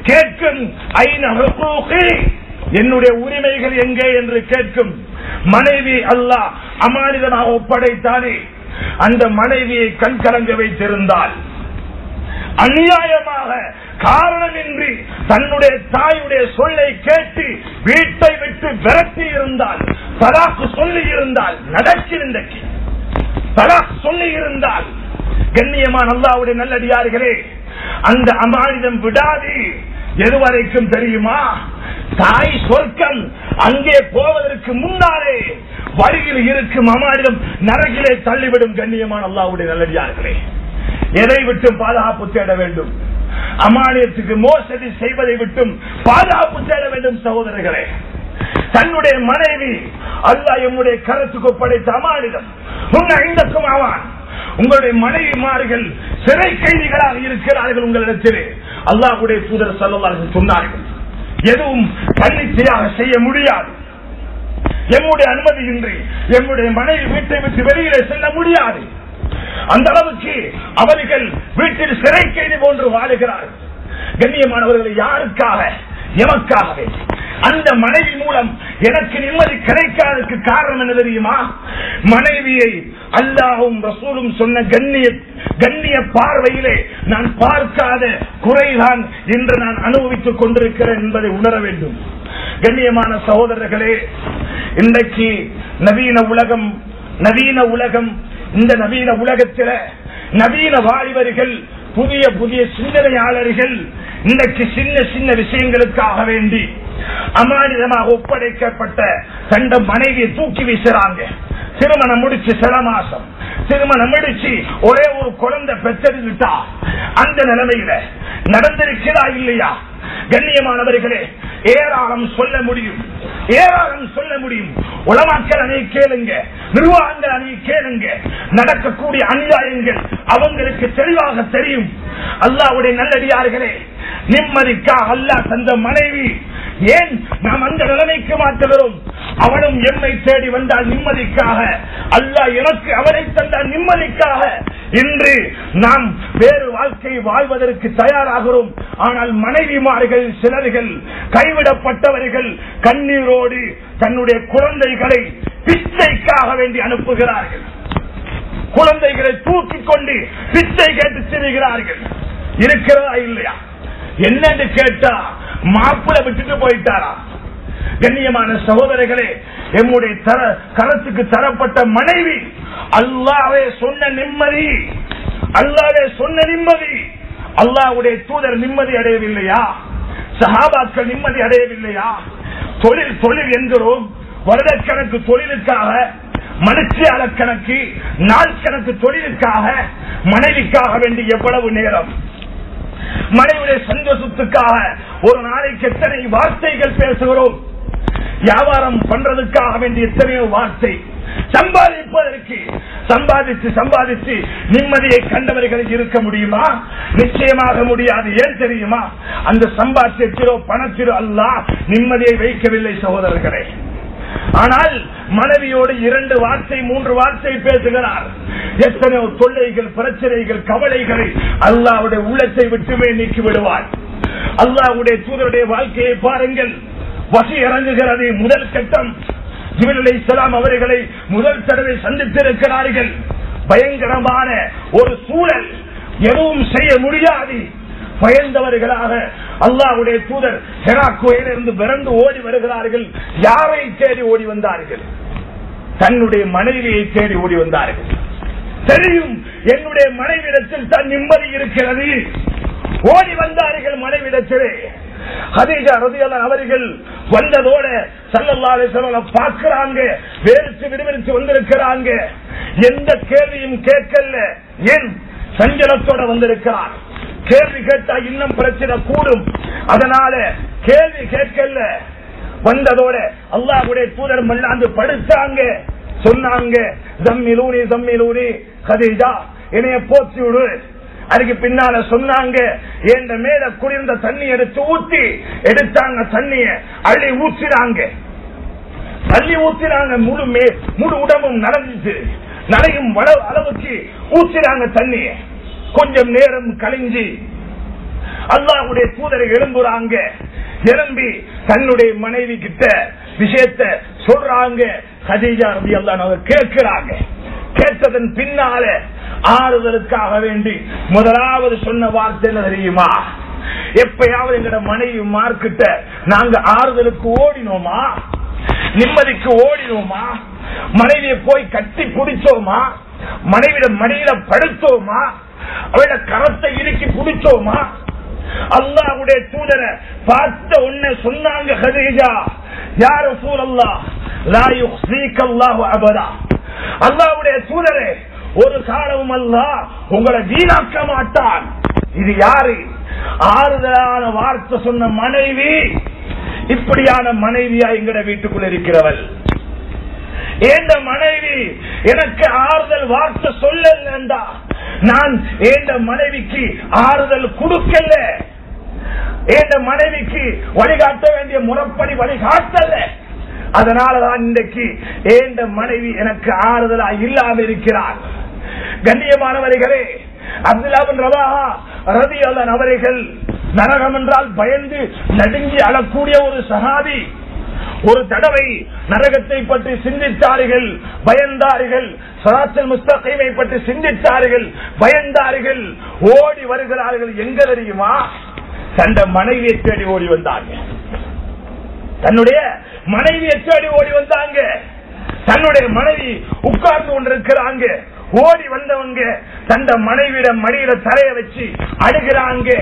கேட்கும் என்னுடைய உரிமைகள் எங்கே என்று கேட்கும். மனைவி அல்லாஹ் அமானிதமாக ஒப்படைத்தானே. அந்த மனைவியை கண்கலங்க வைத்திருந்தால் அநியாயமாக காரணம் இன்றி தன்னுடைய தாயுடைய சொல்லை கேட்டு வீட்டை விட்டு விரட்டி இருந்தால் தலாக்கு சொல்லி இருந்தால் நடக்கின்றக்கு தலாக் சொல்லி இருந்தால் கண்ணியமான அல்லாவுடைய நல்லடியார்களே அந்த அமானிதம் விடாது. எதுவரைக்கும் தெரியுமா? தாய் சொர்க்கம் அங்கே போவதற்கு முன்னாலே வழியில் இருக்கும் அமானிடம் நரகிலே தள்ளிவிடும் கண்ணியமான அல்லாவுடைய நல்லடியார்களே. எதை விட்டு பாதுகாப்பு தேட வேண்டும். அமானியத்துக்கு மோசடி செய்வதை விட்டும் பாதுகாப்பு தேட வேண்டும் சகோதரர்களே. தன்னுடைய மனைவி அல்லா எம்முடைய கருத்துக்கு படைத்த அமானிடம் ஐந்தக்கும் ஆவான். உங்களுடைய மனைவிமார்கள் சிறை கைதிகளாக இருக்கிறார்கள் உங்களிடத்திலே. அல்லாஹுடைய தூதர் சொல்லலார்கள் சொன்னார்கள். எதுவும் தன்னிச்சையாக செய்ய முடியாது. எம்முடைய அனுமதியின்றி எம்முடைய மனைவி வீட்டை விட்டு வெளியிலே செல்ல முடியாது. அந்த அளவுக்கு அவர்கள் வீட்டில் சிறை கைது போன்று வாழுகிறார்கள். கண்ணியமானவர்கள் யாருக்காக? எமக்காகவே. அந்த மனைவி மூலம் எனக்கு நிம்மதி கிடைக்காததுக்கு காரணம் என்ன தெரியுமா? மனைவியை அல்லாஹும் ரசூலும் சொன்ன கண்ணிய கண்ணிய பார்வையிலே நான் பார்க்காத குறைதான் என்று நான் அனுபவித்துக் கொண்டிருக்கிறேன் என்பதை உணர வேண்டும். கண்ணியமான சகோதரர்களே இன்றைக்கு நவீன உலகம் நவீன உலகம் இந்த நவீன உலகத்தில நவீன வாலிபர்கள் புதிய புதிய சிந்தனையாளர்கள் இன்றைக்கு சின்ன சின்ன விஷயங்களுக்காக வேண்டி அமானிதமாக ஒப்படைக்கப்பட்ட கண்ட மனைவியை தூக்கி வீசுறாங்க. திருமணம் முடிச்சு சில மாசம் திருமணம் முடிச்சு ஒரே ஒரு குழந்தை பெற்றெடுத்துட்டா. அந்த நிலைமையில நடந்திருக்கிறா இல்லையா? கண்ணியமானவர்களே ஏராளம் சொல்ல முடியும். ஏராளம் சொல்ல முடியும். உலமாக்கள் அணை கேளுங்க. நிர்வாகங்கள் அணை கேளுங்க. நடக்கக்கூடிய அநியாயங்கள் அவங்களுக்கு தெளிவாக தெரியும். அல்லாவுடைய நல்லடியார்களே நிம்மதிக்கா அல்லாஹ் தந்த மனைவி. ஏன் நாம் அந்த நிலைமைக்கு மாற்றுகிறோம் அவனும் என்னை தேடி வந்தால் நிம்மதிக்காக. அல்லாஹ் எனக்கு அவனை தந்தால் நிம்மதிக்காக. இன்று நாம் வேறு வாழ்க்கை வாழ்வதற்கு தயாராகிறோம். ஆனால் மனைவிமார்கள் சிலர்கள் கைவிடப்பட்டவர்கள் கண்ணீரோடு தன்னுடைய குழந்தைகளை பிச்சைக்காக வேண்டி அனுப்புகிறார்கள். குழந்தைகளை தூக்கிக் கொண்டு பிச்சை கேட்டு சிரிகிறார்கள். இருக்கிறதா இல்லையா? என்னன்னு கேட்டா மாப்பிள விட்டுட்டு போயிட்டாரா? கண்ணியமான சகோதரர்களே எம்முடைய தர கரத்துக்கு தரப்பட்ட மனைவி அல்லாவே சொன்ன நிம்மதி அல்லாவே சொன்ன நிம்மதி அல்லாவுடைய தூதர் நிம்மதி அடையவில்லையா? சஹாபாக்கள் நிம்மதி அடையவில்லையா? தொழில் தொழில் என்கிறோம். வருடக்கணக்கு தொழிலுக்காக மனுஷியாள கணக்கு நாள் கணக்கு தொழிலுக்காக மனைவிக்காக வேண்டி எவ்வளவு நேரம்? மனைவிடைய சந்தோஷத்துக்காக ஒரு நாளைக்கு எத்தனை வார்த்தைகள் பேசுகிறோம்? வியாபாரம் பண்றதுக்காக வேண்டிய எத்தனையோ வார்த்தை சம்பாதிப்பதற்கு சம்பாதிச்சு சம்பாதிச்சு நிம்மதியை கண்டவர்களுக்கு இருக்க முடியுமா? நிச்சயமாக முடியாது. ஏன் தெரியுமா? அந்த சம்பாத்தியத்திலோ பணத்திலோ அல்ல நிம்மதியை வைக்கவில்லை சகோதரர்களே. ஆனால் மனைவியோடு இரண்டு வார்த்தை மூன்று வார்த்தை பேசுகிறார். எத்தனையோ தொல்லைகள் பிரச்சனைகள் கவலைகளை அல்லாவுடைய உள்ளத்தை விட்டுமே நீக்கி விடுவார் அல்லாவுடைய தூதருடைய வாழ்க்கையை பாருங்கள். வசி இறங்குகிறது. முதல் கட்டம் ஜிபில் இஸ்லாம் அவர்களை முதல் தடவை சந்தித்திருக்கிறார்கள். பயங்கரமான ஒரு சூழல் எதுவும் செய்ய முடியாது. பயந்தவர்களாக அல்லாவுடைய தூதர் ஹெராக்குவையிலிருந்து விரண்டு ஓடி வருகிறார்கள். யாரை தேடி ஓடி வந்தார்கள்? தன்னுடைய மனைவியை தேடி ஓடி வந்தார்கள். தெரியும் என்னுடைய மனைவிடத்தில் தன் நிம்மதி இருக்கிறது. ஓடி வந்தார்கள் மனைவிடத்திலே ஹதீஜா ரதியல்லாஹு அவர்கள் வந்ததோட சல்லல்லாஹு பார்க்கிறாங்க வஸல்லம் வேறுச்சு விடுவிச்சு வந்திருக்கிறாங்க. எந்த கேள்வியும் கேட்கல. ஏன்? சஞ்சலத்தோட வந்திருக்கிறார். கேள்வி கேட்டா இன்னும் பிரச்சனை கூடும். அதனால கேள்வி கேட்கல. வந்ததோட அல்லாஹ்வுடைய தூதர் மல்லாந்து படுத்தாங்க. சொன்னாங்க தம்மிலூனி தம்மிலூனி கதீஜா என்னைய போச்சு விடு. அதுக்கு பின்னால சொன்னாங்க என் மேல குளிர்ந்த தண்ணி எடுத்து ஊத்தி எடுத்தாங்க தண்ணிய அள்ளி ஊற்றினாங்க தள்ளி ஊத்தினாங்க முழு மே முழு உடம்பும் நடந்துச்சு நடையும் அளவுக்கு ஊற்றினாங்க தண்ணிய. கொஞ்சம் நேரம் கழிஞ்சு அல்லாவுடைய தூதரை எழும்புறாங்க. எழும்பி தன்னுடைய மனைவி கிட்ட விஷயத்த சொல்றாங்க. கதீஜா ரபி அல்லா கேட்கிறாங்க. கேட்டதன் பின்னால ஆறுதலுக்காக வேண்டி முதலாவது சொன்ன வார்த்தை என்ன தெரியுமா? எப்பயாவது எங்கட மனைவி மார்க்கிட்ட நாங்க ஆறுதலுக்கு ஓடினோமா? நிம்மதிக்கு ஓடினோமா? மனைவியை போய் கட்டி பிடிச்சோமா? மனைவிட மடியில படுத்தோமா? அவளோட கரத்தை இறுக்கி பிடிச்சோமா? அல்லாவுடைய தூதரை பார்த்த உன்னை சொன்னாங்க ஹதீஜா யார் சூழல்லா லாயு லா யுஹ்ஸீக அல்லாஹு அபதா ஒரு காலமும் அல்ல உங்களை வீணாக்க மாட்டான். இது யாரு? ஆறுதலான வார்த்தை சொன்ன மனைவி. இப்படியான மனைவியா எங்கட வீட்டுக்குள்ள இருக்கிறவள். ஏந்த மனைவி எனக்கு ஆறுதல் வார்த்தை சொல்லலண்டா நான் ஏந்த மனைவிக்கு ஆறுதல் கொடுக்கல ஏந்த மனைவிக்கு வழிகாட்ட வேண்டிய முறப்படி வழிகாட்டல அதனாலதான் இன்றைக்கு ஏந்த மனைவி எனக்கு ஆறுதலா இல்லாம இருக்கிறார் கண்ணியமானவர்களே அப்துல்லாவின் ரவாஹா அவர்கள் நரகம் என்றால் பயந்து நடுங்கி அழக்கூடிய ஒரு சகாதி ஒரு தடவை நரகத்தை பற்றி சிந்தித்தார்கள் பயந்தார்கள் சராத்தல் முஸ்தகைமை பற்றி சிந்தித்தார்கள் பயந்தார்கள் ஓடி வருகிறார்கள். எங்க தெரியுமா? தந்த மனைவியை தேடி ஓடி வந்தாங்க. தன்னுடைய மனைவியை தேடி ஓடி வந்தாங்க. தன்னுடைய மனைவி உட்கார்ந்து கொண்டிருக்கிறாங்க. ஓடி வந்தவங்க தந்த மனைவிட மடியில தலைய வச்சு அழுகிறாங்க.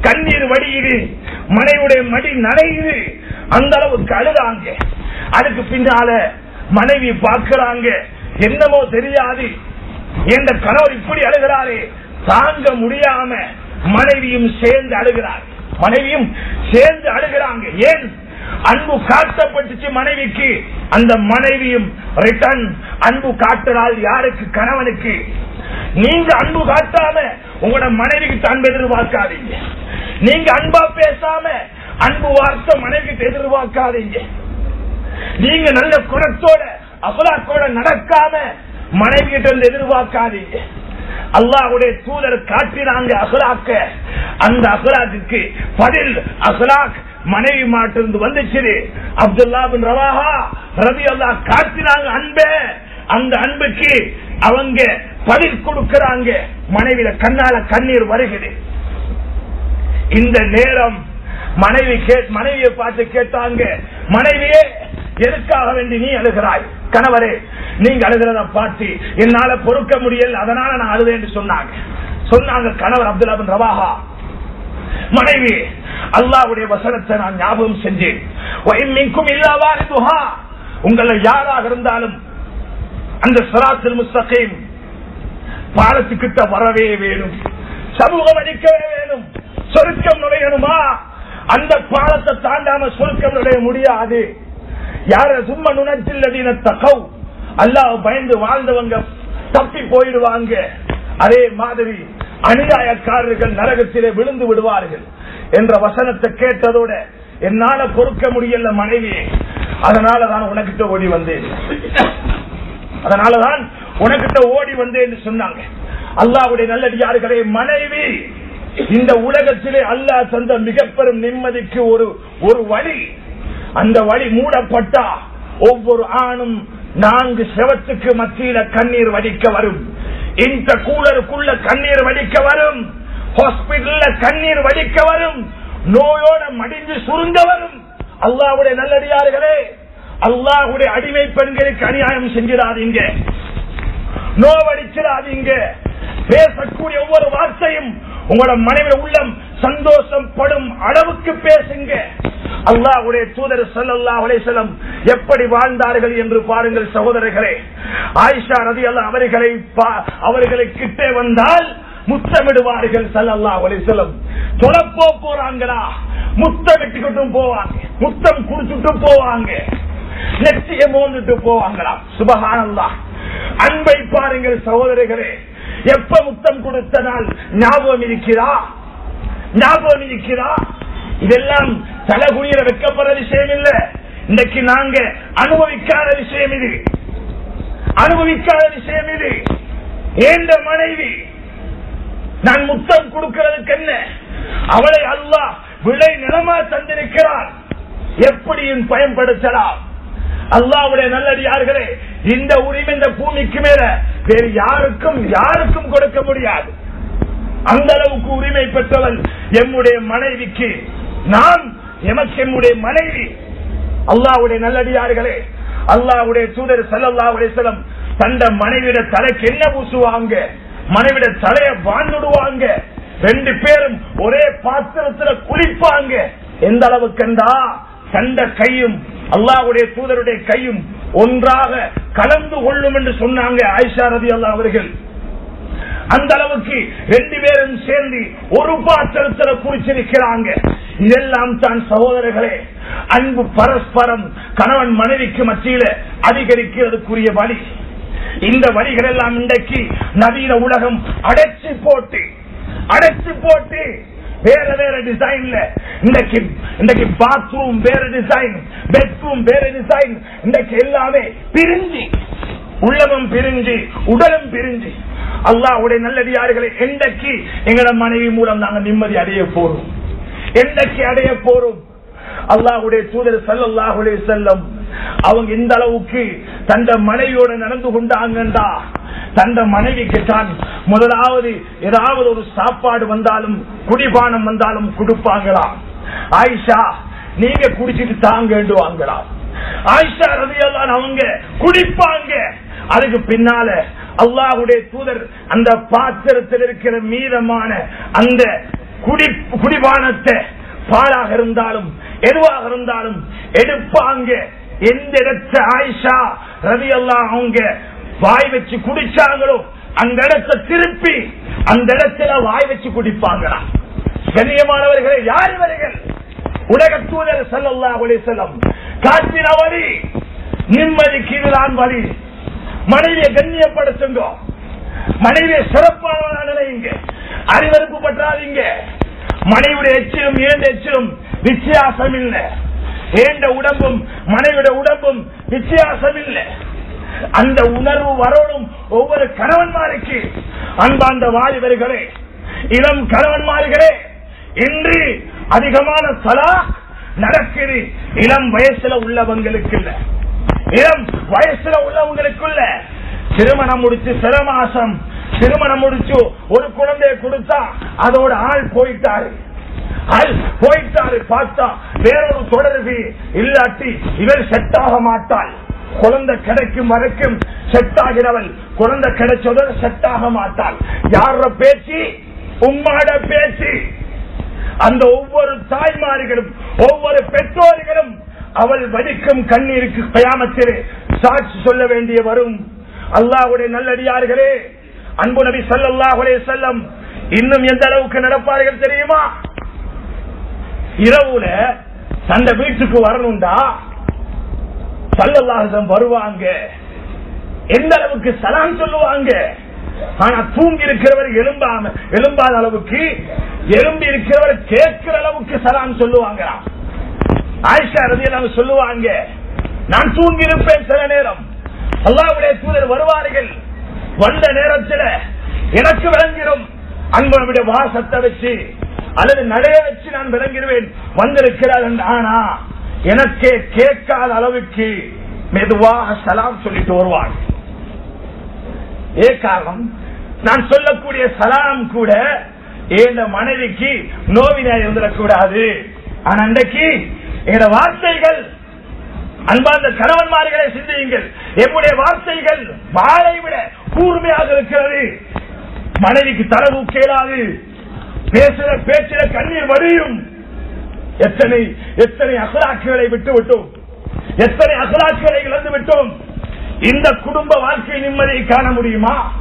கண்ணீர் வடியுது. மனைவிடைய மடி நனையுது. அந்த அளவுக்கு அழுதாங்க. அதுக்கு பின்னால மனைவி பார்க்கிறாங்க. என்னமோ தெரியாது. எந்த கணவர் இப்படி அழுகிறாரே. தாங்க முடியாம மனைவியும் சேர்ந்து அழுகிறார். மனைவியும் சேர்ந்து அழுகிறாங்க. ஏன்? அன்பு காட்டப்பட்டுச்சு மனைவிக்கு. அந்த மனைவியும் ரிட்டர்ன் அன்பு காட்டுறால் யாருக்கு? கணவனுக்கு. நீங்க அன்பு காட்டாம உங்களோட மனைவிக்கு அன்பு எதிர்பார்க்காதீங்க. நீங்க அன்பா பேசாம அன்பு வார்த்தை மனைவிக்கு எதிர்பார்க்காதீங்க. நீங்க நல்ல குணத்தோட அகலாக்கோட நடக்காம மனைவி கிட்ட இருந்து எதிர்பார்க்காதீங்க. அல்லாவுடைய தூதர் காட்டினாங்க அகலாக்க. அந்த அகலாக்கு பதில் அகலாக் மனைவி மாட்டிருந்து வந்துச்சு அப்துல்லா பின் ரவாஹா ரவி அல்லாஹ் காத்தினாங்க அன்பே. அந்த அன்புக்கு அவங்க பதில் கொடுக்கிறாங்க. மனைவியில கண்ணால கண்ணீர் வருகிறது. இந்த நேரம் மனைவி மனைவியை பார்த்து கேட்டாங்க மனைவியே எதுக்காக வேண்டி நீ அழுகிறாய்? கணவரே நீங்க அழுகிறத பார்த்து என்னால பொறுக்க முடியல அதனால நான் அழுதேன்னு சொன்னாங்க. சொன்னாங்க கணவர் அப்துல்லா பின் ரவாஹா. மனைவி அல்லாவுடைய வசனத்தை நான் ஞாபகம் செஞ்சேன். உங்களை யாராக இருந்தாலும் அந்த சிராத்தில் முஸ்தகையும் பாலத்துக்கிட்ட வரவே வேணும். சமூகம் அளிக்கவே வேணும். சொருக்கம் நுழையணுமா? அந்த பாலத்தை தாண்டாம சொருக்கம் நுழைய முடியாது. யார சும்மா நுணத்தில் தகவ். அல்லாஹ் பயந்து வாழ்ந்தவங்க தப்பி போயிடுவாங்க. அதே மாதிரி அநியாயக்காரர்கள் நரகத்திலே விழுந்து விடுவார்கள் என்ற வசனத்தை கேட்டதோட என்னால பொறுக்க முடியல மனைவி. அதனால தான் உனக்கிட்ட ஓடி வந்தேன். அதனாலதான் உனக்கிட்ட ஓடி வந்தேன் சொன்னாங்க. அல்லாவுடைய நல்லடியார்களே மனைவி இந்த உலகத்திலே அல்லாஹ் தந்த மிக பெரும் நிம்மதிக்கு ஒரு ஒரு வழி. அந்த வழி மூடப்பட்டா ஒவ்வொரு ஆணும் நான்கு செவத்துக்கு மத்தியில கண்ணீர் வடிக்க வரும். இந்த கூலருக்குள்ள கண்ணீர் கண்ணீர் வடிக்க வரும். நோயோட மடிந்து சுருங்க வரும். அல்லாவுடைய நல்லடியார்களே அல்லாஹுடைய அடிமை பெண்களுக்கு அநியாயம் செஞ்சிடாதீங்க. நோவடிச்சிடாதீங்க. பேசக்கூடிய ஒவ்வொரு வார்த்தையும் உங்களோட மனைவி உள்ளம் சந்தோஷம் படும் அளவுக்கு பேசுங்க. அல்லாவுடைய தூதர் ஸல்லல்லாஹு அலைஹி எப்படி வாழ்ந்தார்கள் என்று பாருங்கள் சகோதரர்களே. ஆயிஷா ரதி ரலியல்லாஹு அவர்களை பா- அவர்களை கிட்டே வந்தால் முத்தமிடுவார்கள் சல்லல்லா அலைஹி வஸல்லம். தொலைப்போ போறாங்களா? முத்தமிட்டுக்கிட்டும் போவாங்க. முத்தம் குடிச்சுட்டும் போவாங்க. நெற்றிய போவாங்களா? போவாங்களாம் அன்பை பாருங்கள் சகோதரர்களே எப்ப முத்தம் கொடுத்த நாள் ஞாபகம் இருக்கிறா ஞாபகம் இருக்கிறா இதெல்லாம் தலைகுனியில வைக்கப்படுற விஷயம் இல்ல. இன்னைக்கு நாங்க அனுபவிக்காத விஷயம் இது. அனுபவிக்காத விஷயம் இது. ஏந்த மனைவி நான் முத்தம் கொடுக்கிறதுக்கு என்ன? அவளை அல்லாஹ் விளை நிலமா தந்திருக்கிறார் எப்படியும் பயன்படுத்தலாம்? அல்லாவுடைய நல்லடியார்களே இந்த உரிமை இந்த பூமிக்கு மேல வேறு யாருக்கும் யாருக்கும் கொடுக்க முடியாது. அந்த அளவுக்கு உரிமை பெற்றவள் எம்முடைய மனைவிக்கு. நாம் எமக்கு எம்முடைய மனைவி. அல்லாவுடைய நல்லடியார்களே அல்லாவுடைய தூதர் செல்லல்லாவுடைய செல்லம் தந்த மனைவிட தலைக்கு என்ன பூசுவாங்க? மனைவிட தலைய வாழ்ந்துடுவாங்க ரெண்டு பேரும் ஒரே பாத்திரத்துல குளிப்பாங்க. எந்த அளவுக்குண்டா கண்ட? கையும் அல்லாவுடைய தூதருடைய கையும் ஒன்றாக கலந்து கொள்ளும் என்று சொன்னாங்க ஆயிஷா ரதி அல்லா அவர்கள் அந்த அளவுக்கு ரெண்டு பேரும் சேர்ந்து ஒரு பாத்திரத்துல குறிச்சிருக்கிறாங்க இதெல்லாம் தான் சகோதரர்களே அன்பு பரஸ்பரம் கணவன் மனைவிக்கு மத்தியில அதிகரிக்கிறதுக்குரிய வழி. இந்த வழிகள் எல்லாம் இன்றைக்கு நவீன உலகம் அடைச்சு போட்டு அடைச்சு போட்டு வேற வேற டிசைன்ல இன்னைக்கு இன்னைக்கு பாத்ரூம் வேற டிசைன் பெட்ரூம் வேற டிசைன் இன்னைக்கு எல்லாமே பிரிஞ்சு உள்ளமும் பிரிஞ்சு உடலும் பிரிஞ்சு. அல்லாவுடைய நல்லடியார்களை என்றைக்கு எங்களோட மனைவி மூலம் நாங்க நிம்மதி அடைய போறோம். என்றைக்கு அடைய போறோம். அல்லாஹுடைய தூதர் ஸல்லல்லாஹு செல்லம் அவங்க இந்த அளவுக்கு தந்த மனைவியோட நடந்து கொண்டாங்கண்டா தந்த மனைவிக்கு தான் முதலாவது ஏதாவது ஒரு சாப்பாடு வந்தாலும் குடிபானம் வந்தாலும் கொடுப்பாங்களா? ஆயிஷா நீங்க குடிச்சிட்டு தாங்கண்டுவாங்களாம் ஆயிஷா ரதியல்லான் அவங்க குடிப்பாங்க. அதுக்கு பின்னால அல்லாஹுடைய தூதர் அந்த பாத்திரத்தில் இருக்கிற மீதமான அந்த குடி குடிபானத்தை பாலாக இருந்தாலும் எதுவாக இருந்தாலும் எடுப்பாங்க. எந்த இடத்த ஆயிஷா ரவி அவங்க வாய் வச்சு குடிச்சாங்களோ அந்த இடத்தை திருப்பி அந்த இடத்துல வாய் வச்சு குடிப்பாங்களா? கண்ணியமானவர்களே யார் இவர்கள்? உலக தூதர் ஒளி செல்லம் காட்டின வழி நிம்மதிக்கு இதுதான் வழி மனைவியை கண்ணியப்படுத்துங்க. மனைவியை சிறப்பானவனா நினைங்க அறிவறுப்பு பற்றாதீங்க. மனைவியுடைய எச்சிலும் ஏண்ட எச்சிலும் வித்தியாசம் இல்லை. ஏண்ட உடம்பும் மனைவிட உடம்பும் வித்தியாசம் இல்லை அந்த உணர்வு வரணும் ஒவ்வொரு கணவன்மாருக்கு. அன்பாந்த வாலிபர்களே இளம் கணவன்மார்களே இன்று அதிகமான தலா நடக்குது. இளம் வயசுல உள்ளவங்களுக்கு இல்ல இளம் வயசுல உள்ளவங்களுக்குள்ள. திருமணம் முடிச்சு சில மாசம் திருமணம் முடிச்சு ஒரு குழந்தைய கொடுத்தா அதோட ஆள் போயிட்டாரு. போயிட்டாரு பார்த்தா வேறொரு தொடர்பு இல்லாட்டி இவர் செட்டாக மாட்டாள் குழந்தை கிடைக்கும் வரைக்கும் செட் ஆகிறவள் குழந்தை கிடைச்சதும் செட் ஆக மாட்டாள் யார பேச்சு? உம்மாட பேச்சு. அந்த ஒவ்வொரு தாய்மார்களும் ஒவ்வொரு பெற்றோர்களும் அவள் வடிக்கும் கண்ணீருக்கு பயாமத்திலே சாட்சி சொல்ல வேண்டிய வரும். அல்லாஹுடைய நல்லடியார்களே அன்பு நபி சல்லாஹுடைய செல்லம் இன்னும் எந்த அளவுக்கு நடப்பார்கள் தெரியுமா? இரவுல தந்த வீட்டுக்கு வரணும்டா. சல்லல்லாஹம் வருவாங்க. எந்த அளவுக்கு சலாம் சொல்லுவாங்க. ஆனா தூங்கி இருக்கிறவர் எலும்பாம எலும்பாத அளவுக்கு எலும்பி இருக்கிறவர் கேட்கிற அளவுக்கு சலாம் சொல்லுவாங்க. ஆயிஷா ரதியெல்லாம் சொல்லுவாங்க நான் தூங்கி இருப்பேன் சில நேரம். அல்லாவுடைய தூதர் வருவார்கள். வந்த நேரத்தில் எனக்கு விளங்கிடும். அன்பனுடைய வாசத்தை வச்சு அல்லது நடைய வச்சு நான் விளங்கிடுவேன். வந்திருக்கிறார் ஆனா எனக்கே கேட்காத அளவுக்கு மெதுவாக சலாம் சொல்லிட்டு வருவான் ஏ காரணம்? நான் சொல்லக்கூடிய சலாம் கூட என் மனைவிக்கு நோவினா இருந்துடக்கூடாது. ஆனா அன்றைக்கு என் வார்த்தைகள் அன்பார்ந்த கணவன்மார்களை சிந்தியுங்கள். எம்முடைய வார்த்தைகள் வாழை விட கூர்மையாக இருக்கிறது. மனைவிக்கு தரவு கேளாது. பேசுற பேச்சில கண்ணீர் வடியும். எத்தனை எத்தனை அகலாட்சிகளை விட்டு விட்டோம் எத்தனை அகலாட்சிகளை இழந்து விட்டோம் இந்த குடும்ப வாழ்க்கை நிம்மதியை காண முடியுமா?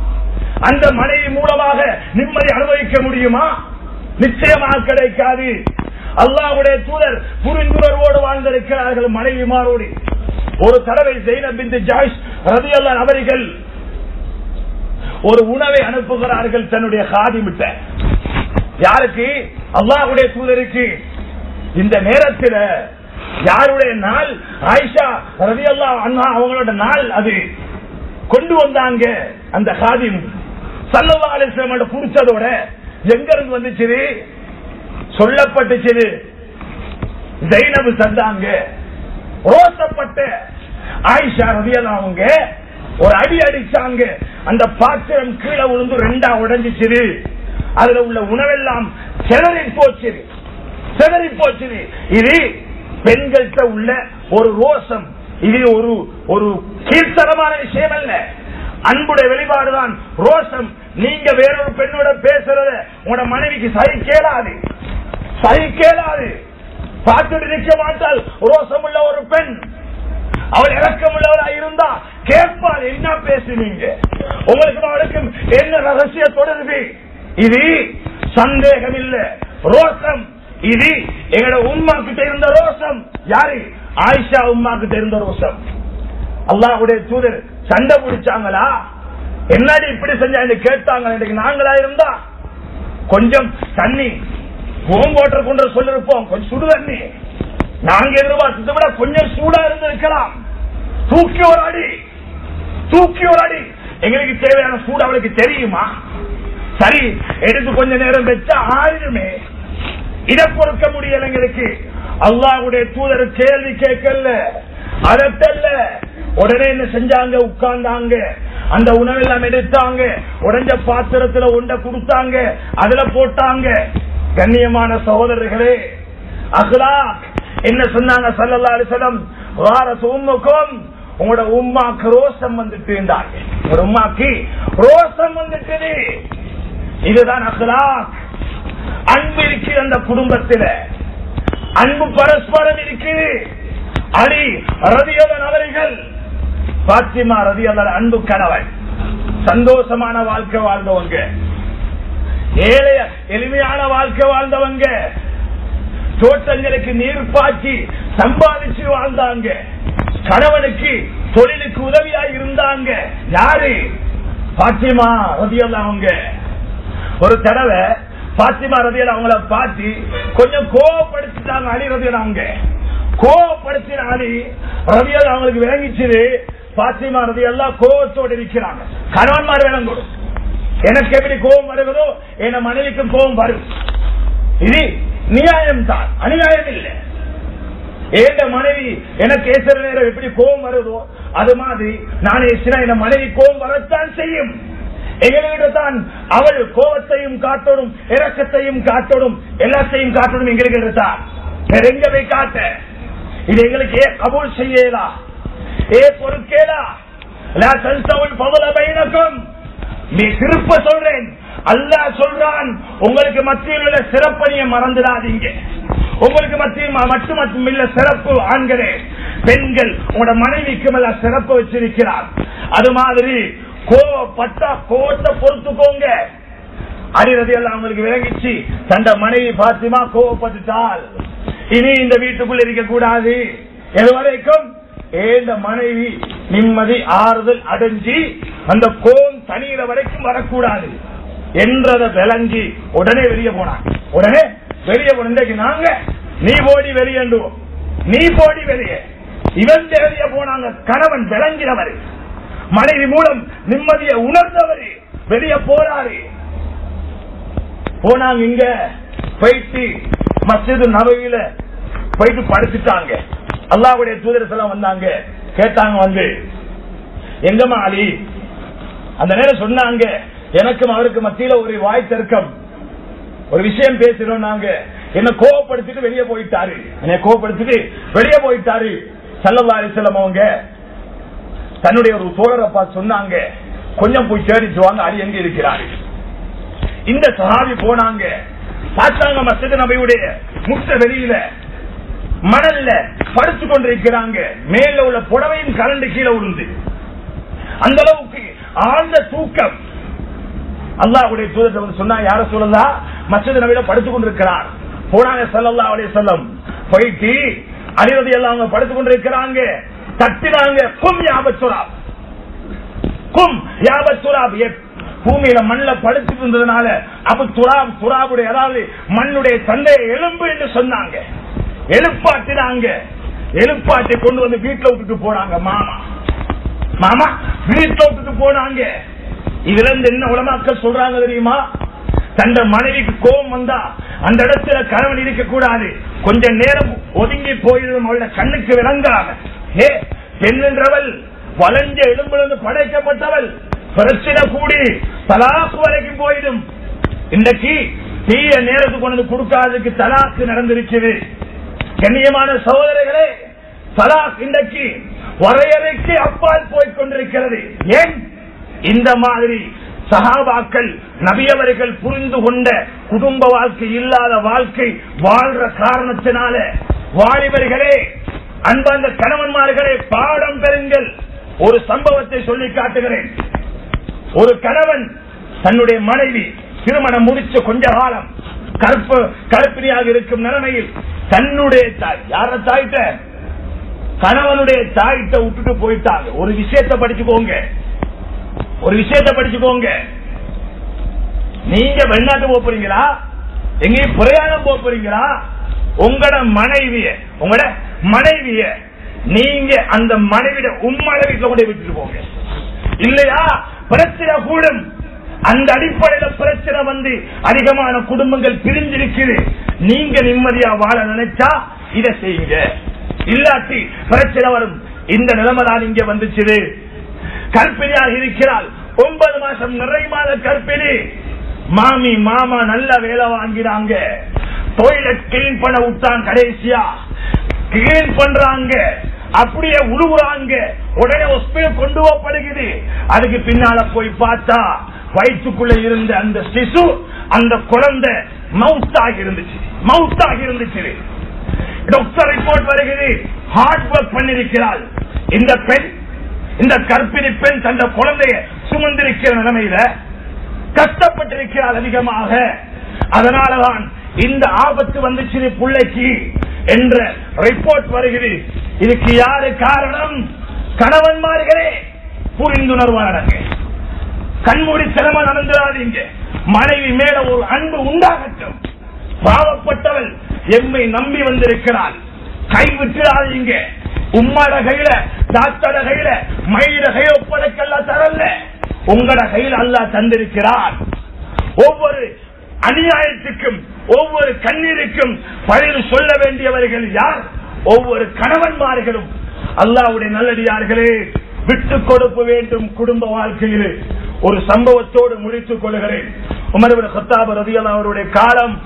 அந்த மனைவி மூலமாக நிம்மதி அனுபவிக்க முடியுமா? நிச்சயமாக கிடைக்காது. அல்லாவுடைய தூதர் புரிந்துணர்வோடு வாழ்ந்திருக்கிறார்கள் மனைவிமாரோடு. ஒரு தடவை ஜெயினபிந்து ஜாய்ஸ் ரதி அவர்கள் ஒரு உணவை அனுப்புகிறார்கள் தன்னுடைய காதிமிட்ட யாருக்கு? அல்லாஹுடைய தூதருக்கு. இந்த நேரத்தில் யாருடைய நாள்? ஆயிஷா ரவி அல்லா அண்ணா அவங்களோட நாள் அது. கொண்டு வந்தாங்க அந்த காதிம் சல்லல்லா அலிஸ்லாமோட குடிச்சதோட எங்க இருந்து வந்துச்சு சொல்லப்பட்டுச்சு ஜெயினபு தந்தாங்க ரோசப்பட்ட ஆயிஷா ரவியல்லா அவங்க ஒரு அடி அடிச்சாங்க. அந்த பாத்திரம் கீழே விழுந்து ரெண்டா உடைஞ்சிச்சு அதுல உள்ள உணவெல்லாம் செதறி போச்சு செதறி போச்சு இது பெண்கள்கிட்ட உள்ள ஒரு ரோசம் இது ஒரு ஒரு கீழ்த்தரமான விஷயம் அல்ல. அன்புடைய வெளிப்பாடுதான் ரோசம் நீங்க வேறொரு பெண்ணோட பேசுறத உங்களோட மனைவிக்கு சரி கேளாது. சரி கேளாது. பார்த்துட்டு நிற்க மாட்டால் ரோசம் உள்ள ஒரு பெண். அவள் இறக்கம் உள்ளவரா இருந்தா கேட்பாள். என்ன பேசுனீங்க? உங்களுக்கு அவளுக்கும் என்ன ரகசிய தொடர்பு இது சந்தேகம் இல்ல ரோசம் இது எங்களோட உமா கிட்ட இருந்த ரோசம் யாரு? ஆயிஷா உமா கிட்ட இருந்த ரோசம் அல்லாஹுடைய தூதர் சண்டை பிடிச்சாங்களா? என்னடி இப்படி செஞ்சா கேட்டாங்க. இன்னைக்கு நாங்களா இருந்தா? கொஞ்சம் தண்ணி பூங்கோட்டர் கொண்டு சொல்லிருப்போம். கொஞ்சம் சுடு தண்ணி. நாங்க எதிர்பார்த்ததை விட கொஞ்சம் சூடா இருந்திருக்கலாம். தூக்கி ஒரு அடி. தூக்கி ஒரு அடி. எங்களுக்கு தேவையான சூடு அவளுக்கு தெரியுமா? சரி எடுத்து கொஞ்ச நேரம் வச்சா ஆயிடுமே. இதை பொறுக்க முடியல எங்களுக்கு. அல்லாவுடைய தூதர் கேள்வி கேட்கல அதட்டல்ல உடனே என்ன செஞ்சாங்க? உட்கார்ந்தாங்க. அந்த உணவெல்லாம் எடுத்தாங்க. உடஞ்ச பாத்திரத்துல உண்ட கொடுத்தாங்க. அதுல போட்டாங்க. கண்ணியமான சகோதரர்களே அகலா என்ன சொன்னாங்க? சல்லல்லா அலிசலம் வார சோமுக்கும் உங்களோட உம்மாக்கு ரோசம் வந்துட்டு உங்களோட உம்மாக்கு ரோசம் வந்துட்டு இதுதான் அகலா அன்பு இருக்கிற அந்த குடும்பத்தில். அன்பு பரஸ்பரம் இருக்குது அலி ரதியலன் அவர்கள் பாத்திமா ரதியலன் அன்பு கணவன் சந்தோஷமான வாழ்க்கை வாழ்ந்தவங்க. ஏழைய எளிமையான வாழ்க்கை வாழ்ந்தவங்க. தோட்டங்களுக்கு நீர் பாய்ச்சி சம்பாதிச்சு வாழ்ந்தாங்க. கணவனுக்கு தொழிலுக்கு உதவியா இருந்தாங்க. யாரு? பாத்திமா ரதியல்ல அவங்க ஒரு தடவை பாத்திமா ரதியல் அவங்கள பார்த்து கொஞ்சம் கோவப்படுத்திட்டாங்க அலி ரதியல் அவங்க. கோவப்படுத்தின அலி ரதியல் அவங்களுக்கு விளங்கிச்சு பாத்திமா ரதியெல்லாம் கோவத்தோடு இருக்கிறாங்க கணவன்மார் விளங்கும். எனக்கு எப்படி கோபம் வருகிறதோ என் மனைவிக்கும் கோபம் வரும். இது நியாயம் தான் அநியாயம் இல்லை. ஏந்த மனைவி எனக்கு ஏசுற நேரம் எப்படி கோபம் வருதோ அது மாதிரி நான் ஏசினா என் மனைவி கோபம் வரத்தான் செய்யும். எங்களிட தான் அவள் கோபத்தையும் காட்டணும் இறக்கத்தையும் காட்டணும் எல்லாத்தையும் காட்டணும் எங்களுக்கு தான் வேற காட்ட. இது எங்களுக்கு ஏ கபூல் செய்யலா? ஏ பொறுக்கேலா? நீ திருப்ப சொல்றேன். அல்லாஹ் சொல்றான் உங்களுக்கு மத்தியில் உள்ள சிறப்பணியை மறந்துடாதீங்க. உங்களுக்கு மத்தியில் மட்டும் மட்டும் இல்ல சிறப்பு ஆண்களே. பெண்கள் உங்களோட மனைவிக்கு மேல சிறப்பு வச்சிருக்கிறார். அது மாதிரி கோவப்பட்டா கோவத்தை பொறுத்துக்கோங்க. அறிறது எல்லாம் அவங்களுக்கு விளங்கிச்சு தந்த மனைவி பாத்திமா கோவப்பட்டுட்டால் இனி இந்த வீட்டுக்குள்ள இருக்க கூடாது. எதுவரைக்கும் ஏந்த மனைவி நிம்மதி ஆறுதல் அடைஞ்சி அந்த கோம் தனியில வரைக்கும் வரக்கூடாது என்றத விளங்கி உடனே வெளியே போனாங்க. உடனே வெளியே போன நாங்க நீ போடி வெளியேண்டுவோம். நீ போடி வெளியே. இவன் வெளியே போனாங்க. கணவன் விளங்கினவர். மனைவி மூலம் நிம்மதியை உணர்ந்தவர். வெளியே போறாரு. போனாங்க இங்க. போயிட்டு மசிது நபவியில போயிட்டு படுத்துட்டாங்க. அல்லாவுடைய தூதர் வந்தாங்க. கேட்டாங்க வந்து எங்கம்மா அலி? அந்த நேரம் சொன்னாங்க எனக்கும் அவருக்கு மத்தியில ஒரு வாய் தர்க்கம். ஒரு விஷயம் பேசுறோம் நாங்க. என்ன கோவப்படுத்திட்டு வெளியே போயிட்டாரு. என்ன கோவப்படுத்திட்டு வெளியே போயிட்டாரு. சல்லல்லா அலிசல்லம் அவங்க தன்னுடைய ஒரு தோழரை பார்த்து சொன்னாங்க கொஞ்சம் போய் தேடிட்டு வாங்க அடி எங்க இருக்கிறாரு? இந்த சஹாபி போனாங்க. பார்த்தாங்க மஸ்ஜித் நபையுடைய முக்த வெளியில மணல்ல படுத்து கொண்டிருக்கிறாங்க. மேல உள்ள புடவையும் கரண்டு கீழே விழுந்து அந்த அளவுக்கு ஆழ்ந்த தூக்கம். அல்லாவுடைய தூரத்தை வந்து சொன்னா யார சொல்லலா மஸ்ஜித் நபையில படுத்துக் கொண்டிருக்கிறார். போனாங்க சல்லல்லா அவளே செல்லம் போயிட்டு அலிரதி எல்லாம் அவங்க படுத்துக் கொண்டிருக்கிறாங்க. தட்டினாங்க. கும் யாபத்துரா கும் யாபத்துராப் பூமியில மண்ணில படுத்துட்டு இருந்ததுனால அப்ப துராப் துராபுடைய அதாவது மண்ணுடைய தந்தையை எலும்பு என்று சொன்னாங்க. எழுப்பாட்டினாங்க எழுப்பாட்டி கொண்டு வந்து வீட்டுல விட்டுட்டு போனாங்க மாமா. மாமா வீட்டுல விட்டுட்டு போனாங்க. இதுல இருந்து என்ன உலமாக்கள் சொல்றாங்க தெரியுமா? தந்த மனைவிக்கு கோபம் வந்தா அந்த இடத்துல கணவன் இருக்க கூடாது கொஞ்ச நேரம் ஒதுங்கி போயிடும் அவள கண்ணுக்கு விளங்காம. ஏ பெண்ணென்றவள் வளைஞ்ச எலும்பிலிருந்து படைக்கப்பட்டவள் பிரச்சனை கூடி தலாக்கு வரைக்கும் போயிடும். இன்றைக்கு தீய நேரத்துக்கு கொண்டு வந்து கொடுக்காததுக்கு தலாக்கு நடந்திருக்குது கண்ணியமான சகோதரர்களே தலாக் இன்றைக்கு வரையறைக்கு அப்பால் போய் கொண்டிருக்கிறது. ஏன்? இந்த மாதிரி சகாபாக்கள் நபியவர்கள் புரிந்து கொண்ட குடும்ப வாழ்க்கை இல்லாத வாழ்க்கை வாழ்ற காரணத்தினால. வாலிபர்களே அன்பார்ந்த கணவன்மார்களே பாடம் பெறுங்கள். ஒரு சம்பவத்தை சொல்லி காட்டுகிறேன். ஒரு கணவன் தன்னுடைய மனைவி திருமணம் முடிச்ச கொஞ்ச காலம் கருப்பிரியாக இருக்கும் நிலைமையில் தன்னுடைய தாய் யார தாய்ட்ட? கணவனுடைய தாய்கிட்ட விட்டுட்டு போயிட்டாங்க. ஒரு விஷயத்தை படிச்சுக்கோங்க ஒரு விஷயத்தை படிச்சுக்கோங்க நீங்க வெளிநாட்டு போறீங்களா? எங்கேயும் பிரயாணம் போக போறீங்களா? உங்களோட மனைவிய உங்களோட மனைவிய நீங்க அந்த மனைவிட உம்மள வீட்டுல கொண்டு விட்டுட்டு போங்க. இல்லையா? பிரச்சனை கூடும். அந்த அடிப்படையில பிரச்சனை வந்து அதிகமான குடும்பங்கள் பிரிஞ்சிருக்குது. நீங்க நிம்மதியா வாழ நினைச்சா இதை செய்யுங்க. இல்லாட்டி பிரச்சனை வரும். இந்த நிலைமை தான் இங்க வந்துச்சு கற்பிணியாக இருக்கிறாள் ஒன்பது மாசம் நிறை மாத கற்பிணி மாமி மாமா நல்ல வேலை வாங்கினாங்க. டாய்லெட் கிளீன் பண்ண விட்டான் கடைசியா. கிளீன் பண்றாங்க. அப்படியே உழுவுறாங்க. உடனே ஹாஸ்பிட்டல் கொண்டு போகப்படுகிறது. அதுக்கு பின்னால போய் பார்த்தா வயிற்றுக்குள்ள இருந்த அந்த சிசு அந்த குழந்தை மவுத்தாக இருந்துச்சு. மவுத்தாக இருந்துச்சு. டாக்டர் ரிப்போர்ட் வருகிறது. ஹார்ட் ஒர்க் பண்ணிருக்கிறாள் இந்த பெண் இந்த கற்பிணி பெண் தந்த குழந்தைய சுமந்திருக்கிற நிலைமையில கஷ்டப்பட்டிருக்கிறாள் அதிகமாக. அதனாலதான் இந்த ஆபத்து வந்துச்சு பிள்ளைக்கு என்ற ரிப்போர்ட் வருகிறது. இதுக்கு யாரு காரணம்? கணவன்மார்களே புரிந்துணர்வானங்க கண்மூடி சிரம நடந்துடாதீங்க. மனைவி மேல ஒரு அன்பு உண்டாகட்டும். பாவப்பட்டவள் எம்மை நம்பி வந்திருக்கிறாள். கை விட்டுடாதீங்க. உம்மட கையில டாக்டர கையில மயில கை ஒப்படைக்கெல்லாம் தரல உங்களோட கையில் அல்லா தந்திருக்கிறார் ஒவ்வொரு அநியாயத்துக்கும் ஒவ்வொரு கண்ணீருக்கும் பதில் சொல்ல வேண்டியவர்கள் யார்? ஒவ்வொரு கணவன்மார்களும். அல்லாவுடைய நல்லடியார்களே விட்டு கொடுக்க வேண்டும் குடும்ப வாழ்க்கையில். ஒரு சம்பவத்தோடு முடித்துக் கொள்கிறேன். உமர்வர் சத்தாப ரதியல் அவருடைய காலம்.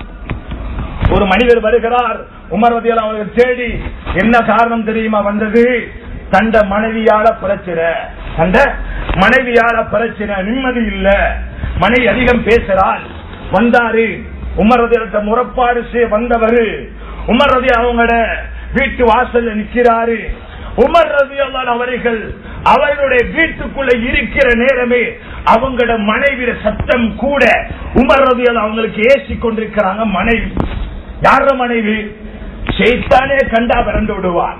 ஒரு மனிதர் வருகிறார். உமர் ரதியல் அவர்கள் தேடி என்ன காரணம் தெரியுமா வந்தது? தண்ட மனைவியால பிரச்சனை தண்ட மனைவியால பிரச்சனை நிம்மதி இல்ல. மனைவி அதிகம் பேசுறாள். வந்தாரு. உமர் முறப்பாடு செய்ய வந்தவர். உமரதி ரதி அவங்களோட வீட்டு வாசல்ல நிக்கிறாரு. உமர் ரதியல்லான் அவர்கள் அவர்களுடைய வீட்டுக்குள்ள இருக்கிற நேரமே அவங்களோட மனைவிட சத்தம் கூட உமர் ரதியல் அவங்களுக்கு ஏசி கொண்டிருக்கிறாங்க மனைவி. யார மனைவி? செய்தானே கண்டா விரண்டு விடுவார்.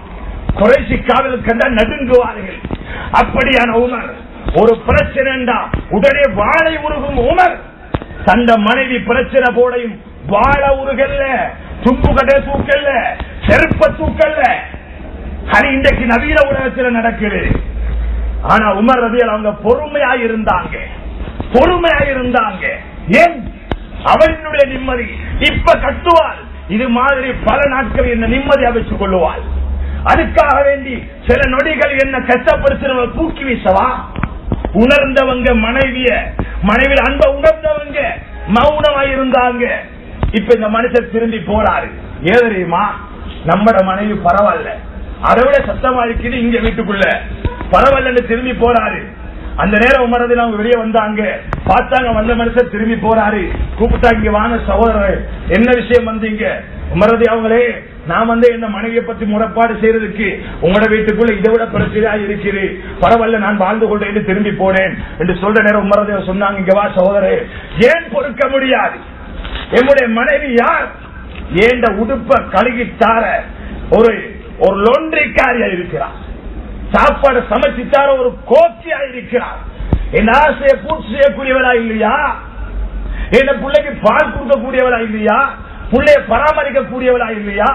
குறைசி காவல் கண்டா நடுங்குவார்கள். அப்படியான உமர். ஒரு பிரச்சனைண்டா உடனே வாழை உருகும் உமர். தந்த மனைவி பிரச்சனை போடையும் வாழ உருகல்ல தும்பு கடை தூக்கல்ல செருப்ப தூக்கல்ல. அது இன்றைக்கு நவீன உலகத்தில் நடக்குது. ஆனா உமர் ரவியல் அவங்க பொறுமையா இருந்தாங்க. பொறுமையா இருந்தாங்க. ஏன்? அவனுடைய நிம்மதி. இப்ப கட்டுவாள் இது மாதிரி பல நாட்கள் என்ன நிம்மதி வச்சுக் கொள்ளுவாள் அதுக்காக வேண்டி சில நொடிகள் என்ன கஷ்டப்படுத்துறவ தூக்கி வீசவா? உணர்ந்தவங்க மனைவிய மனைவியில் அன்ப உணர்ந்தவங்க மௌனமா இருந்தாங்க இப்ப இந்த மனுஷன் திரும்பி போறாரு. ஏன் தெரியுமா? நம்மட மனைவி பரவாயில்ல. அதை விட சத்தமா இருக்குது இங்க வீட்டுக்குள்ள. பரவாயில்லன்னு திரும்பி போறாரு. அந்த நேரம் உமரதில் அவங்க வெளியே வந்தாங்க பார்த்தாங்க வந்த மனுஷன் திரும்பி போறாரு. கூப்பிட்டா இங்க வாங்க சகோதரர். என்ன விஷயம் வந்தீங்க உமரதி அவங்களே நான் வந்து இந்த மனைவியை பத்தி முறைப்பாடு செய்யறதுக்கு உங்களோட வீட்டுக்குள்ள இதை விட பிரச்சனையா இருக்குது பரவாயில்ல நான் வாழ்ந்து கொண்டேன் திரும்பி போனேன் என்று சொல்ற நேரம் உமரது சொன்னாங்க இங்க வா சகோதரே ஏன் பொறுக்க முடியாது? என்னுடைய மனைவி யார்? ஏண்ட உடுப்ப கழுகி தார ஒரு ஒரு லொன்றிக்காரியா இருக்கிறார். சாப்பாடு சமைச்சு ஒரு கோச்சியா இருக்கிறார் என் ஆசையை பூர்த்தி செய்யக்கூடியவரா இல்லையா என் பிள்ளைக்கு பால் கொடுக்கக்கூடியவரா இல்லையா பிள்ளைய பராமரிக்கக்கூடியவளா இல்லையா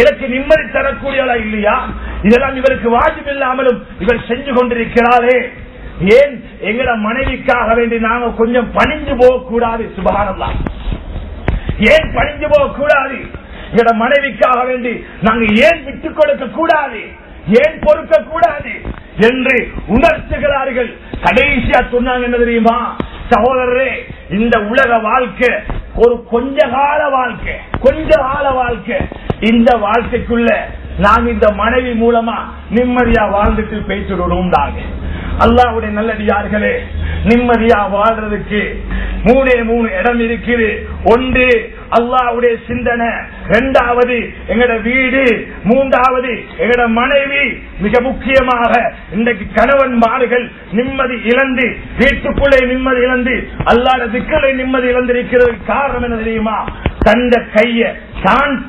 எனக்கு நிம்மதி தரக்கூடியவளா இல்லையா இதெல்லாம் இவருக்கு வாஜிப் இல்லாமலும் இவர் செஞ்சு கொண்டிருக்கிறாரே. ஏன்? எங்கட மனைவிக்காக வேண்டி நாங்க கொஞ்சம் பணிஞ்சு போக கூடாது சுபகானல்லாம் ஏன் பணிஞ்சு போக கூடாது எங்கட மனைவிக்காக வேண்டி நாங்க ஏன் விட்டுக் கொடுக்க கூடாது ஏன் பொறுக்க கூடாது என்று உணர்த்துகிறார்கள். கடைசியா சொன்னாங்க என்ன தெரியுமா? சகோதரரே இந்த உலக வாழ்க்கை ஒரு கொஞ்ச கால வாழ்க்கை கொஞ்ச கால வாழ்க்கை. இந்த வாழ்க்கைக்குள்ள நாங்க இந்த மனைவி மூலமா நிம்மதியா வாழ்ந்துட்டு பேசிடணும் அல்லாவுடைய நல்லடியார்களே நிம்மதியா வாழ்றதுக்கு மூணே மூணு இடம் இருக்குது. ஒன்று அல்லாவுடைய சிந்தனை. இரண்டாவது எங்கட வீடு. மூன்றாவது எங்கட மனைவி. மிக முக்கியமாக இன்றைக்கு கணவன்மார்கள் நிம்மதி இழந்து வீட்டுக்குள்ளே நிம்மதி இழந்து அல்லாத திக்களை நிம்மதி இழந்திருக்கிறது காரணம் என்ன தெரியுமா? தந்த கைய தான்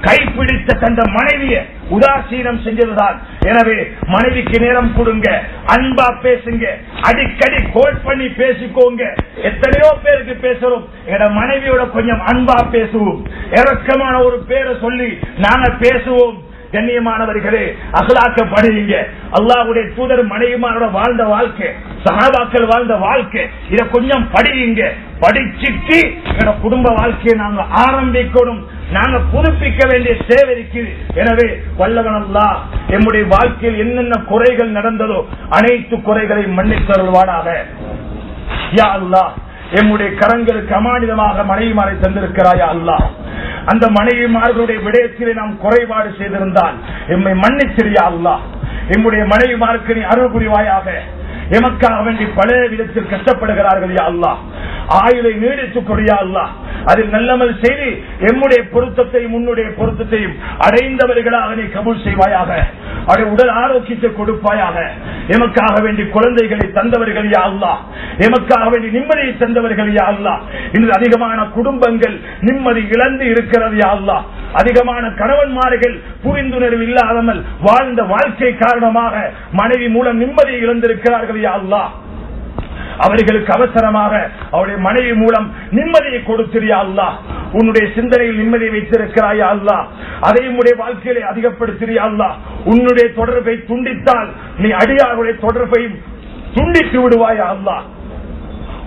கைப்பிடித்த தந்த மனைவிய உதாசீனம் செஞ்சதுதான். எனவே மனைவிக்கு நேரம் கொடுங்க. அன்பா பேசுங்க. அடிக்கடி கோல் பண்ணி பேசிக்கோங்க. எத்தனையோ பேருக்கு பேசுறோம். எங்க மனைவியோட கொஞ்சம் அன்பா பேசுவோம். இறக்கமான ஒரு பேரை சொல்லி நாங்க பேசுவோம். கண்ணியமானவர்களே அகலாக்கப்படுவீங்க அல்லாவுடைய தூதர் மனைவிமாரோட வாழ்ந்த வாழ்க்கை சகாபாக்கள் வாழ்ந்த வாழ்க்கை இதை கொஞ்சம் படியுங்க. படிச்சுட்டு என்னோட குடும்ப வாழ்க்கையை நாங்க ஆரம்பிக்கணும். நாங்க புதுப்பிக்க வேண்டிய தேவை இருக்குது. எனவே வல்லவன் அல்லா எம்முடைய வாழ்க்கையில் என்னென்ன குறைகள் நடந்ததோ அனைத்து குறைகளையும் மன்னித்தருள்வானாக. யா அல்லா எம்முடைய கரங்களுக்கு அமானிதமாக மனைவிமாரை தந்திருக்கிறாயா அல்லா அந்த மனைவிமார்களுடைய விடயத்திலே நாம் குறைபாடு செய்திருந்தால் எம்மை மன்னிச்சிரியா அல்லா எம்முடைய மனைவிமாருக்கு நீ அருள் புரிவாயாக? எமக்காக வேண்டி பல விதத்தில் கஷ்டப்படுகிறார்கள் யா அல்லா ஆயுளை நீடித்து கொடியா அல்லா அதில் நல்லமல் செய்து எம்முடைய பொருத்தத்தையும் உன்னுடைய பொருத்தத்தையும் அடைந்தவர்களாக நீ கபூல் செய்வாயாக. அவருடைய உடல் ஆரோக்கியத்தை கொடுப்பாயாக. எமக்காக வேண்டி குழந்தைகளை தந்தவர்கள் யா அல்லா எமக்காக வேண்டி நிம்மதியை தந்தவர்கள் யா அல்லா இன்று அதிகமான குடும்பங்கள் நிம்மதி இழந்து இருக்கிறது யா அல்லா அதிகமான கணவன்மார்கள் புரிந்துணர்வு இல்லாமல் வாழ்ந்த வாழ்க்கை காரணமாக மனைவி மூலம் நிம்மதியை இழந்திருக்கிறார்கள் யா அல்லா அவர்களுக்கு அவசரமாக அவருடைய மனைவி மூலம் நிம்மதியை கொடுத்திரியா அல்லா உன்னுடைய சிந்தனையில் நிம்மதியை வைத்திருக்கிறாயா அல்லா அதையும் உடைய வாழ்க்கையிலே அதிகப்படுத்திரியா அல்லா உன்னுடைய தொடர்பை துண்டித்தால் நீ அடியாருடைய தொடர்பையும் துண்டித்து விடுவாயா அல்லா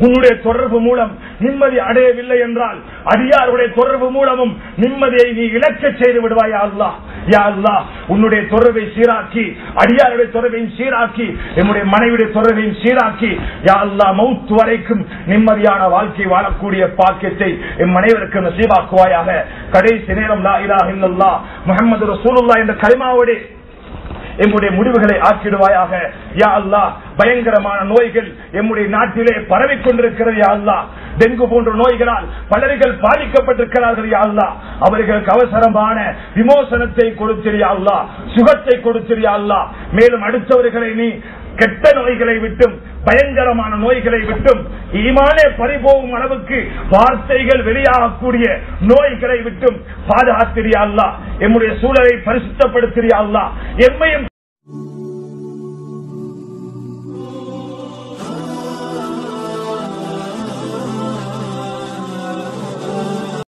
உன்னுடைய தொடர்பு மூலம் நிம்மதி அடையவில்லை என்றால் அடியாருடைய தொடர்பு மூலமும் நிம்மதியை நீ இழக்க செய்து விடுவாய் அல்லா யா அல்லா உன்னுடைய தொடர்பை சீராக்கி அடியாருடைய தொடர்பையும் சீராக்கி என்னுடைய மனைவியுடைய தொடர்பையும் சீராக்கி யா அல்லா மவுத் வரைக்கும் நிம்மதியான வாழ்க்கை வாழக்கூடிய பாக்கியத்தை என் மனைவருக்கு நசீவாக்குவாயாக கடைசி நேரம் லா இலா இல்லல்லாஹ் முகமது ரசூலுல்லா என்ற கலிமாவோடு எம்முடைய முடிவுகளை ஆக்கிடுவாயாக யா அல்லா பயங்கரமான நோய்கள் எம்முடைய நாட்டிலே பரவிக் கொண்டிருக்கிறது யா அல்லா டெங்கு போன்ற நோய்களால் பலர்கள் பாதிக்கப்பட்டிருக்கிறார்கள் யா அல்லா அவர்களுக்கு அவசரமான விமோசனத்தை கொடுத்திரியா அல்லா சுகத்தை கொடுத்திரியா அல்லா மேலும் அடுத்தவர்களை நீ கெட்ட நோய்களை விட்டும் பயங்கரமான நோய்களை விட்டும் ஈமானே பறிபோகும் அளவுக்கு வார்த்தைகள் வெளியாகக்கூடிய நோய்களை விட்டும் பாதுகாத்திரியா அல்லா எம்முடைய சூழலை பரிசுத்தப்படுத்திரியா அல்லா எம்மையும்